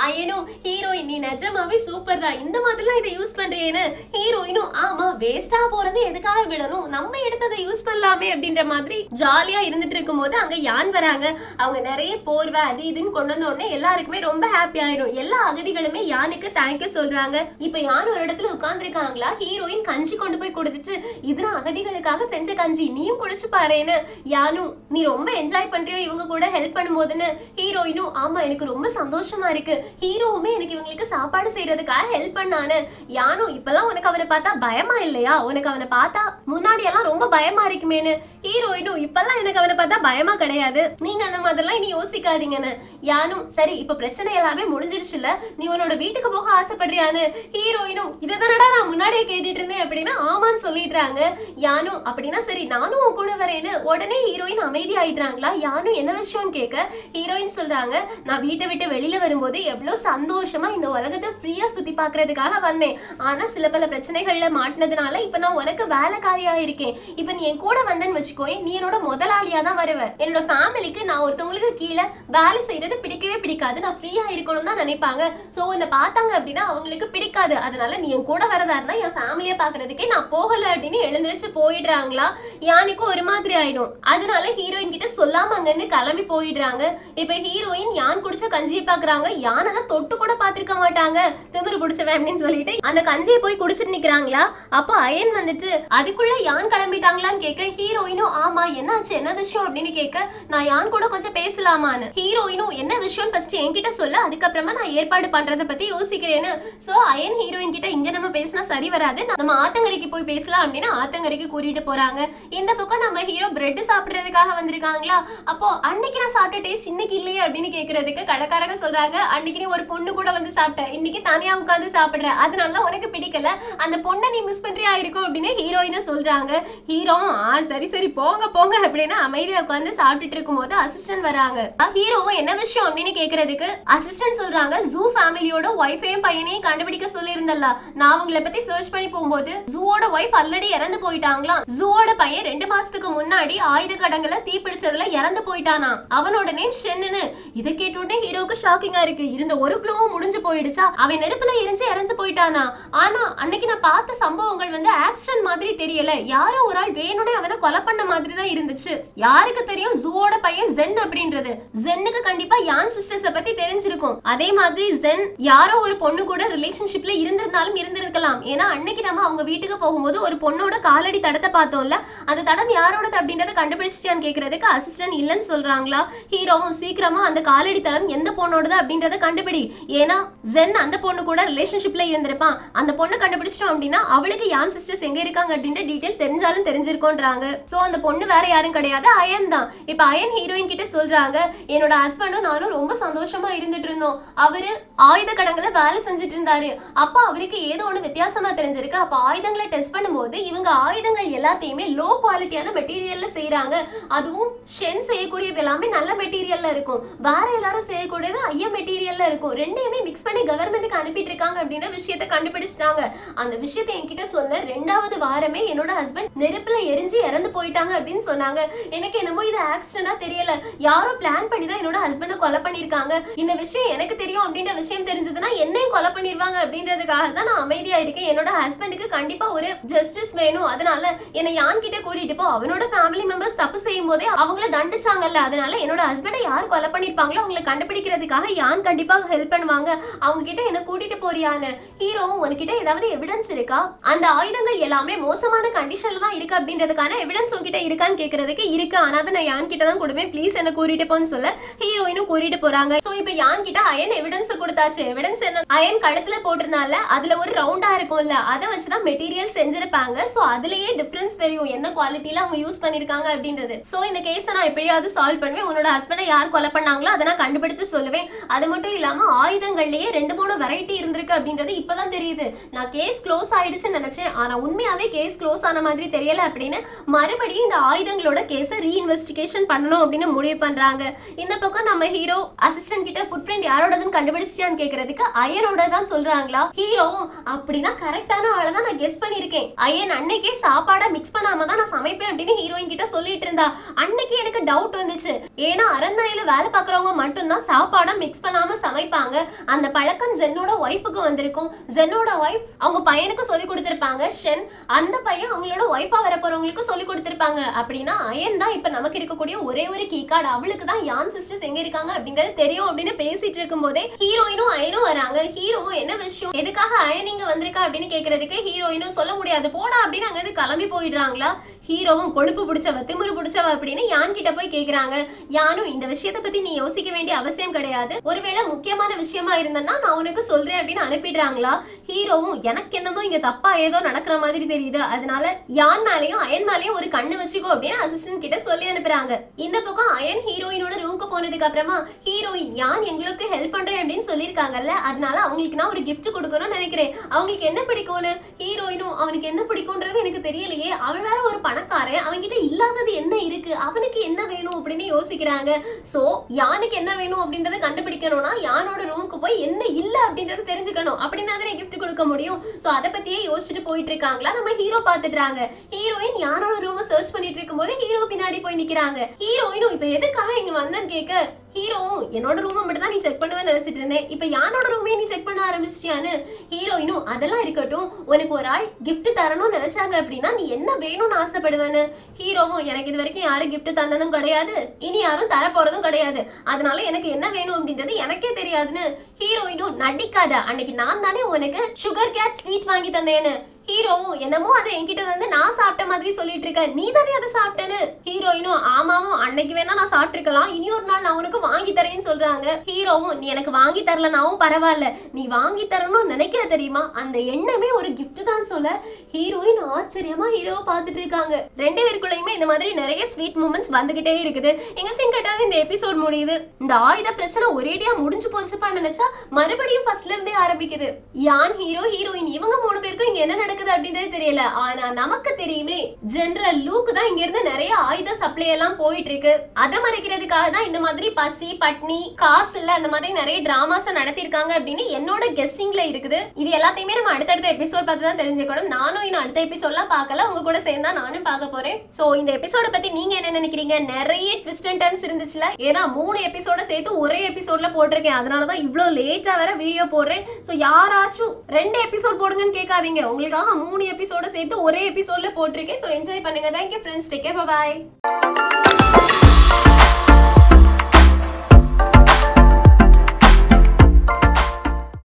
ஐயனும் ஹீரோயின் நீ நிஜமாவே சூப்பர் தான் இந்த மாதிரிலாம் இதை யூஸ் பண்றேன்னு ஹீரோயினும் ஆமா வேஸ்டா போறது எதுக்காக விடணும்? நம்ம எடுத்ததை யூஸ் பண்ணலாமே அப்படின்ற மாதிரி ஜாலியா இருந்துட்டு இருக்கும்போது அங்க யான் வராங்க? அவங்க நிறைய போர்வை அது இதுன்னு கொண்டு வந்த உடனே எல்லாருக்குமே ரொம்ப ஹாப்பி ஆயிரும். எல்லா அகதிகளுமே யானுக்கு தேங்க்யூ சொல்றாங்க. இப்ப யான் ஒரு இடத்துல உட்கார்ந்துருக்காங்களா? ஹீரோயின் கஞ்சி கொண்டு போய் கொடுத்துச்சு இதுதான் அகதிகளுக்காக செஞ்ச கஞ்சி நீயும் குடிச்சு பாருன்னு. யானும் நீ ரொம்ப என்ஜாய் பண்றியோ இவங்க கூட ஹெல்ப் பண்ணும்போதுன்னு. ஹீரோயினும் ஆமா எனக்கு ரொம்ப சந்தோஷமா இருக்கு. ஹீரோவுமே எனக்கு இவங்களுக்கு சாப்பாடு செய்யறதுக்காக ஹெல்ப் பண்ணானு. யானும் இப்பெல்லாம் உனக்கு அவனை பார்த்தா பயமா இல்லையா? உனக்கு அவனை பார்த்தா முன்னாடி எல்லாம் ரொம்ப பயமா இருக்குமேன்னு. ஹீரோயினும் இப்பெல்லாம் எனக்கு அவனை பார்த்தா பயமா கிடையாது. நீங்க அந்த மாதிரிலாம் இனி யோசிக்காதீங்கன்னு. யானும் சரி இப்ப பிரச்சனை எல்லாமே முடிஞ்சிருச்சுல நீ உன்னோட வீட்டுக்கு போக ஆசைப்படுறியான்னு. ஹீரோயினும் இதை தானடா நான் முன்னாடியே கேட்டுட்டு இருந்தேன் அப்படின்னா ஆமான்னு சொல்லிடுறாங்க. யானும் அப்படின்னா சரி நானும் உன் கூட வரேன்னு உடனே ஹீரோயின் அமைதி ஆயிடுறாங்களா யானும் என்ன விஷயம்னு கேட்க ஹீரோயின் சொல்றாங்க நான் வீட்டை விட்டு வெளியில வரும்போது எவ்வளோ சந்தோஷமா இந்த உலகத்தை ஃப்ரீயா சுத்தி பார்க்கறதுக்காக வந்தேன். ஆனா சில பல பிரச்சனைகள்ல மாட்டினதுனால இப்ப நான் உனக்கு வேலைக்காரியா இருக்கேன் இப்ப நீ என் கூட வந்தேன்னு வச்சுக்கோ நீ என்னோட முதலாளியா தான் வருவ. என்னோட ஃபேமிலிக்கு நான் ஒருத்தவங்களுக்கு கீழே வேலை செய்யறது பிடிக்கவே பிடிக்காது. நான் ஃப்ரீயா இருக்கணும் தான் நினைப்பாங்க. சோ உன்னை பார்த்தாங்க அப்படின்னா அவங்களுக்கு பிடிக்காது. அதனால நீ என் கூட வரதா இருந்தா என் ஃபேமிலியை பாக்குறதுக்கே நான் போகல அப்படின்னு எழுந்திரிச்சு போயிடுறாங்களா? யானைக்கும் ஒரு மாதிரி ஆயிடும். அதனால ஹீரோயின் கிட்ட சொல்லாம அங்கிருந்து கிளம்பி போயிடுறாங்க. இப்ப ஹீரோயின் யான் குடிச்ச கஞ்சியை பாக்குறாங்க. யானை தான் தொட்டு கூட பாத்திருக்க மாட்டாங்க. திமிரு குடிச்சவன் அப்படின்னு சொல்லிட்டு அந்த கஞ்சியை போய் குடிச்சிட்டு நிக்கிறாங்களா? அப்போ அயன் வந்துட்டு அதுக்குள்ள யான் கிளம்பிட்டாங்களான்னு கேட்க ஹீரோயினும் ஆமா என்னாச்சு? என்ன விஷயம்? அப்படின்னு கேட்க நான் யான் கூட கொஞ்சம் பேசலாமான்னு. ஹீரோயினும் என்ன விஷயம் ஃபர்ஸ்ட் என்கிட்ட சொல்ல. அதுக்கப்புறமா நான் ஏற்பாடு பண்றதை பத்தி யோசிக்கிறேன்னு. சோ அயன் ஹீரோயின் கிட்ட இங்க நம்ம பேசினா சரி வராது. நம்ம ஆத்தங்கரைக்கு போய் பேசலாம். அப்படின்னு ஆத்தங்கரைக்கு கூட்டிட்டு போறாங்க. இந்த பக்கம் நம்ம ஹீரோ பிரெட் சாப்பிடுறதுக்காக வந்திருக்காங்களா? அப்போ அன்னைக்கு நான் சாப்பிட்ட டேஸ்ட் இன்னைக்கு இல்லையே அப்படின்னு கேக்குறதுக்கு கடைக்காரங்க சொல்றாங்க. அன்னைக்கு நீ ஒரு பொண்ணு கூட வந்து சாப்பிட்ட. இன்னைக்கு தனியா உட்காந்து சாப்பிடுற. அதனாலதான் உனக்கு பிடிக்கல. அந்த பொண்ணை நீ மிஸ் பண்றியா இருக்கும் அப்படின்னு ஹீரோயினை சொல்றாங்க. ஹீரோ ஆ சரி சரி போங்க போங்க அப்படின்னு அமைதியா உட்காந்து சாப்பிட்டுட்டு இருக்கும்போது அசிஸ்டன்ட் வராங்க. ஹீரோவும் என்ன விஷயம் அப்படின்னு கேக்குறதுக்கு அசிஸ்டன்ட் சொல்றாங்க. ஜூ ஃபேமிலியோட ஒய்ஃபையும் பையனையும் கண்டுபிடிக்க சொல்லியிருந்தல்ல. நான் அவங்கள பத்தி சர்ச் பண்ணி போகும்போது ஜூவோட ஒய்ஃப் ஆல்ரெடி இறந்து போயிட்டாங்களாம் ஜூவோட பையன் ரெண்டு மாசத்துக்கு முன்னாடி ஆயுத கடங்களை தீப்பிடிச்சதுல இறந்து போயிட்டானா? அவனோட நேம் ஷென்னு இதை கேட்ட உடனே ஹீரோக்கு ஷாக்கிங்கா இருக்கு. இருந்த ஒரு குளோவும் முடிஞ்சு போயிடுச்சா? அவன் நெருப்புல எரிஞ்சு இறஞ்சு போயிட்டானா? ஆனா அன்னைக்கு நான் பார்த்த சம்பவங்கள் வந்து ஆக்சிடென்ட் மாதிரி தெரியல. யாரோ ஒரு ஆள் வேணும்னே அவனை கொலை பண்ண மாதிரி தான் இருந்துச்சு. யாருக்கு தெரியும் ஜூவோட பையன் ஜென் அப்படின்றது? ஜென்னுக்கு கண்டிப்பா யான் சிஸ்டர்ஸ பத்தி தெரிஞ்சிருக்கும். அதே மாதிரி ஜென் யாரோ ஒரு பொண்ணு கூட ரிலேஷன்ஷிப்ல இருந்திருந்தாலும் இருந்திருக்கலாம். ஏன்னா அன்னைக்கு நம்ம அவங்க வீட்டுக்கு போகும்போது ஒரு பொண்ணோட காலடி தடத்தை பார்த்தோம்ல அந்த தடம் யாரோடது அப்படின்றத கண்டுபிடிச்சிட்டியான்னு கேட்கறதுக்கு அசிஸ்டன்ட் இல்லைன்னு சொல்றாங்களா? ஹீரோவும் சீக்கிரமா அந்த காலடி தடம் எந்த பொண்ணோடது அப்படின்றத கண்டுபிடி. ஏன்னா ஜென் அந்த பொண்ணு கூட ரிலேஷன்ஷிப்ல இருந்திருப்பான். அந்த பொண்ணை கண்டுபிடிச்சிட்டோம் அப்படின்னா அவளுக்கு யான் சிஸ்டர்ஸ் எங்க இருக்காங்க அப்படின்ற டீடைல் தெரிஞ்சாலும் தெரிஞ்சிருக்கோன்றாங்க சோ அந்த பொண்ணு வேற யாரும் கிடையாது. அயன் தான். இப்ப அயன் ஹீரோயின் கிட்ட சொல்றாங்க என்னோட ஹஸ்பண்டும் நானும் ரொம்ப சந்தோஷமா இருந்துட்டு இருந்தோம். அவரு ஆயுத கடங்களை வேலை செஞ்சுட்டு இருந்தாரு. அப்ப அவருக்கு ஏதோ ஒண்ணு வித்தியாசமா தெரிஞ்சிருக்கு. அப்ப ஆயுதங்களை டெஸ்ட் பண்ணும்போது இவங்க ஆயுத ஆயுதங்கள் எல்லாத்தையுமே லோ குவாலிட்டியான மெட்டீரியல்ல செய்யறாங்க அதுவும் ஷென் செய்யக்கூடியது எல்லாமே நல்ல மெட்டீரியல்ல இருக்கும். வேற எல்லாரும் செய்யக்கூடியது ஐய மெட்டீரியல்ல இருக்கும். ரெண்டையுமே மிக்ஸ் பண்ணி கவர்மெண்ட்டுக்கு அனுப்பிட்டு இருக்காங்க அப்படின்னு விஷயத்தை கண்டுபிடிச்சிட்டாங்க. அந்த விஷயத்தை என்கிட்ட சொன்ன ரெண்டாவது வாரமே என்னோட ஹஸ்பண்ட் நெருப்புல எரிஞ்சு இறந்து போயிட்டாங்க அப்படின்னு சொன்னாங்க. எனக்கு என்னமோ இது ஆக்சிடென்டா தெரியல. யாரோ பிளான் பண்ணி தான் என்னோட ஹஸ்பண்டை கொலை பண்ணிருக்காங்க இந்த விஷயம் எனக்கு தெரியும் அப்படின்ற விஷயம் தெரிஞ்சதுன்னா என்னையும் கொலை பண்ணிடுவாங்க அப்படின்றதுக்காக தான் நான் அமைதியா இருக்கேன் என்னோட ஹஸ்பண்டுக்கு கண்டிப்பா ஒரு ஜஸ்டிஸ் வேணும். அதனால என்னை யான் கிட்ட கூட்டிட்டு போ அவனோட ஃபேமிலி மெம்பர்ஸ் தப்பு செய்யும் போதே அவங்கள தண்டிச்சாங்கல்ல. அதனால என்னோட ஹஸ்பண்டை யார் கொலை பண்ணிருப்பாங்களோ அவங்களை கண்டுபிடிக்கிறதுக்காக யான் கண்டிப்பாக ஹெல்ப் பண்ணுவாங்க? அவங்க கிட்ட என்ன கூட்டிட்டு போறியான்னு? ஹீரோ உனக்கிட்ட ஏதாவது எவிடன்ஸ் இருக்கா? அந்த ஆயுதங்கள் எல்லாமே மோசமான கண்டிஷன்ல தான் இருக்கு அப்படின்றதுக்கான எவிடன்ஸ் உங்ககிட்ட இருக்கான்னு கேக்குறதுக்கு இருக்கு. ஆனா அதை நான் யான் கிட்ட தான் கொடுப்பேன்? ப்ளீஸ் என்ன கூட்டிட்டு போன்னு சொல்ல. ஹீரோயினும் கூட்டிட்டு போறாங்க. சோ இப்போ யான் கிட்ட அயன் எவிடன்ஸ் கொடுத்தாச்சு? எவிடன்ஸ் என்ன? அயன் கழுத்துல போட்டிருந்தால அதுல ஒரு ரவுண்டா இருக்கும்ல அதை வச்சுதான் மெட்டீரியல் செஞ்சிருப்பாங்க. சோ அதுலயே டிஃப்ரென்ஸ் தெரியும். என்ன குவாலிட்டில அவங்க யூஸ் பண்ணிருக்காங்க அப்படின்றது. சோ இந்த கேஸை நான் எப்படியாவது சால்வ் பண்ணுவேன். உன்னோட ஹஸ்பண்டை யார் கொலை பண்ணாங்களோ அதை நான் கண்டுபிடிச்சு சொல்லுவேன். அது மட்டும் இல்லாம ஆயுதங்கள்லயே ரெண்டு மூணு வெரைட்டி இருந்திருக்கு அப்படின்றது இப்பதான் தெரியுது. நான் கேஸ் க்ளோஸ் ஆயிடுச்சுன்னு நினைச்சேன். ஆனா உண்மையாவே கேஸ் க்ளோஸ் ஆன மாதிரி தெரியல அப்படின்னு மறுபடியும் இந்த ஆயுதங்களோட கேஸை ரீஇன்வெஸ்டிகேஷன் பண்ணணும் அப்படின்னு முடிவு பண்றாங்க. இந்த பக்கம் நம்ம ஹீரோ அசிஸ்டன்ட் கிட்ட ஃபுட் பிரிண்ட் யாரோடதுன்னு கண்டுபிடிச்சிட்டியான்னு கேக்குறதுக்கு அயனோட தான் சொல்றாங்களா ஹீரோவும் அப்படின்னா கரெக்டான ஆளை தான் நான் கெஸ் பண்ணிருக்கேன் அயன் அன்னைக்கே சாப்பாடை மிக்ஸ் பண்ணாம தான் நான் சமைப்பேன் அப்படின்னு ஹீரோயின் கிட்ட சொல்லிட்டு இருந்தா. அன்னைக்கு எனக்கு டவுட் வந்துச்சு. ஏன்னா அரண்மனையில வேலை பார்க்கறவங்க மட்டும்தான் சாப்பாடை மிக்ஸ் பண்ணாம சமைப்பாங்க. அந்த பழக்கம் ஜென்னோட ஒய்ஃபுக்கு வந்திருக்கும். ஜென்னோட ஒய்ஃப் அவங்க பையனுக்கு சொல்லி கொடுத்துருப்பாங்க ஷென் அந்த பையன் அவங்களோட ஒய்ஃபா வர போறவங்களுக்கு சொல்லி கொடுத்துருப்பாங்க. அப்படின்னா அயன் தான் இப்ப நமக்கு இருக்கக்கூடிய ஒரே ஒரு கீ கார்டு அவளுக்கு தான் யான் சிஸ்டர்ஸ் எங்க இருக்காங்க அப்படிங்கறது தெரியும் அப்படின்னு பேசிட்டு இருக்கும் போதே ஹீரோயினும் அயனும் வராங்க. ஹீரோவும் என்ன விஷயம்? எதுக்காக அயன் இங்க வந்திருக்கா அப்படின்னு கேக்குறதுக்கு ஹீரோயினும் சொல்ல முடியாது. போடா அப்படின்னு அங்க கிளம்பி போயிடுறாங்களா? ஹீரோவும் கொழுப்பு பிடிச்சவ திமிரு பிடிச்சவ அப்படின்னு யான் கிட்ட போய் கேக்குறாங்க. யானும் இந்த விஷயத்தை பத்தி நீ யோசிக்க வேண்டிய அவசியம் கிடையாது. ஒருவேளை முக்கியமான விஷயமா இருந்தேன்னா நான் உனக்கு சொல்றேன் அப்படின்னு அனுப்பிடுறாங்களா? ஹீரோவும் எனக்கு என்னமோ இங்க தப்பா ஏதோ நடக்கிற மாதிரி தெரியுது. அதனால யான் மேலயும் அயன் மேலயும் ஒரு கண்ணு வச்சுக்கோ அப்படின்னு அசிஸ்டன்ட் கிட்ட சொல்லி அனுப்புறாங்க. இந்த பக்கம் அயன் ஹீரோயினோட ரூம்க்கு போனதுக்கு அப்புறமா ஹீரோயின் யான் எங்களுக்கு ஹெல்ப் பண்றேன் அப்படின்னு சொல்லியிருக்காங்கல்ல? அதனால அவங்களுக்கு நான் ஒரு கிஃப்ட் கொடுக்கணும்னு நினைக்கிறேன். அவங்களுக்கு என்ன பிடிக்கும்னு? ஹீரோயினும் அவனுக்கு என்ன பிடிக்கும்ன்றது எனக்கு தெரியும் தெரியலையே அவன் வேற ஒரு பணக்காரன் அவன்கிட்ட இல்லாதது என்ன இருக்கு? அவனுக்கு என்ன வேணும் அப்படின்னு யோசிக்கிறாங்க. சோ யானுக்கு என்ன வேணும் அப்படின்றத கண்டுபிடிக்கணும்னா யானோட ரூமுக்கு போய் என்ன இல்ல அப்படின்றத தெரிஞ்சுக்கணும். அப்படின்னா தானே கிஃப்ட் கொடுக்க முடியும். சோ அதை பத்தியே யோசிச்சுட்டு போயிட்டு இருக்காங்களா நம்ம ஹீரோ பாத்துட்டாங்க ஹீரோயின் யானோட ரூமை சர்ச் பண்ணிட்டு இருக்கும்போது ஹீரோ பின்னாடி போய் நிக்கிறாங்க. ஹீரோயினும் இப்ப எதுக்காக இங்க வந்தேன்னு கேட்க ஹீரோவும் என்னோட ரூமை மட்டும் தான் நீ செக் பண்ணுவேன்னு நினைச்சிட்டு இருந்தேன். இப்போ யானோட ரூமே நீ செக் பண்ண ஆரம்பிச்சிட்டியான்னு ஹீரோயினும் அதெல்லாம் இருக்கட்டும் உனக்கு ஒரு ஆள் கிஃப்ட் தரணும்னு நினைச்சாங்க அப்படின்னா நீ என்ன வேணும்னு ஆசைப்படுவேன்னு? ஹீரோவும் எனக்கு இது வரைக்கும் யாரும் கிஃப்ட் தந்ததும் கிடையாது. இனி யாரும் தரப்போறதும் கிடையாது. அதனால எனக்கு என்ன வேணும் அப்படின்றது எனக்கே தெரியாதுன்னு ஹீரோயினும் நடிக்காத அன்னைக்கு நான் தானே உனக்கு சுகர் கேட் ஸ்வீட் வாங்கி தந்தேன்னு. ஹீரோவும் என்னமோ அதை என்கிட்ட வந்து நான் சாப்பிட்ட மாதிரி சொல்லிட்டு இருக்க. நீ தானே அதை சாப்பிட்டேன்னு. ஹீரோயினும் ஆமாவும் அன்னைக்கு வேணா நான் சாப்பிட்டுருக்கலாம். இனி ஒரு நாள் நான் உனக்கு வாங்கி தரேன்னு சொல்றாங்க. ஹீரோவும் நீ எனக்கு வாங்கி தரலனாவும் பரவாயில்ல. நீ வாங்கி தரணும்னு நினைக்கிற தெரியுமா? அந்த எண்ணமே ஒரு கிஃப்ட் தான் சொல்ல. ஹீரோயின் ஆச்சரியமா ஹீரோவை பார்த்துட்டு இருக்காங்க. ரெண்டு பேருக்குள்ளயுமே இந்த மாதிரி நிறைய ஸ்வீட் மூமெண்ட்ஸ் வந்துகிட்டே இருக்குது. எங்க சிங்கட்டாவது இந்த எபிசோட் முடியுது. இந்த ஆயுத பிரச்சனை ஒரேடியா முடிஞ்சு போச்சுப்பா நினைச்சா மறுபடியும் ஃபர்ஸ்ட்ல இருந்தே ஆரம்பிக்குது. யான் ஹீரோ ஹீரோயின் இவங்க மூணு பேருக்கும் இங்க என்ன நடக்குது அப்படின்றது தெரியல. ஆனா நமக்கு தெரியுமே ஜெனரல் லூக்கு தான் இங்க இருந்து நிறைய ஆயுத சப்ளை எல்லாம் போயிட்டு இருக்கு அதை மறைக்கிறதுக்காக தான் இந்த மாதிரி பசி பட்னி காசு இல்ல அந்த மாதிரி நிறைய டிராமாஸ் நடத்திருக்காங்க அப்படின்னு என்னோட கெஸ்ஸிங்ல இருக்குது. இது எல்லாத்தையுமே நம்ம அடுத்தடுத்த எபிசோட் பார்த்து தான் தெரிஞ்சுக்கணும். நானும் இன்னும் அடுத்த எபிசோட்லாம் பார்க்கல. உங்க கூட சேர்ந்தா நானும் பார்க்க போறேன். சோ இந்த எபிசோட பத்தி நீங்க என்ன நினைக்கிறீங்க? நிறைய ட்விஸ்ட் அண்ட் டர்ன்ஸ் இருந்துச்சுல. ஏன்னா மூணு எபிசோட சேர்த்து ஒரே எபிசோட்ல போட்டிருக்கேன். அதனால தான் இவ்வளோ லேட்டா வேற வீடியோ போடுறேன். சோ யாராச்சும் ரெண்டு எபிசோட் போடுங்கன்னு கேட்காதீங்க. உங்களுக்காக மூணு எபிசோட சேர்த்து ஒரே எபிசோட்ல போட்டிருக்கேன். ஸோ என்ஜாய் பண்ணுங்க. Thank you friends take bye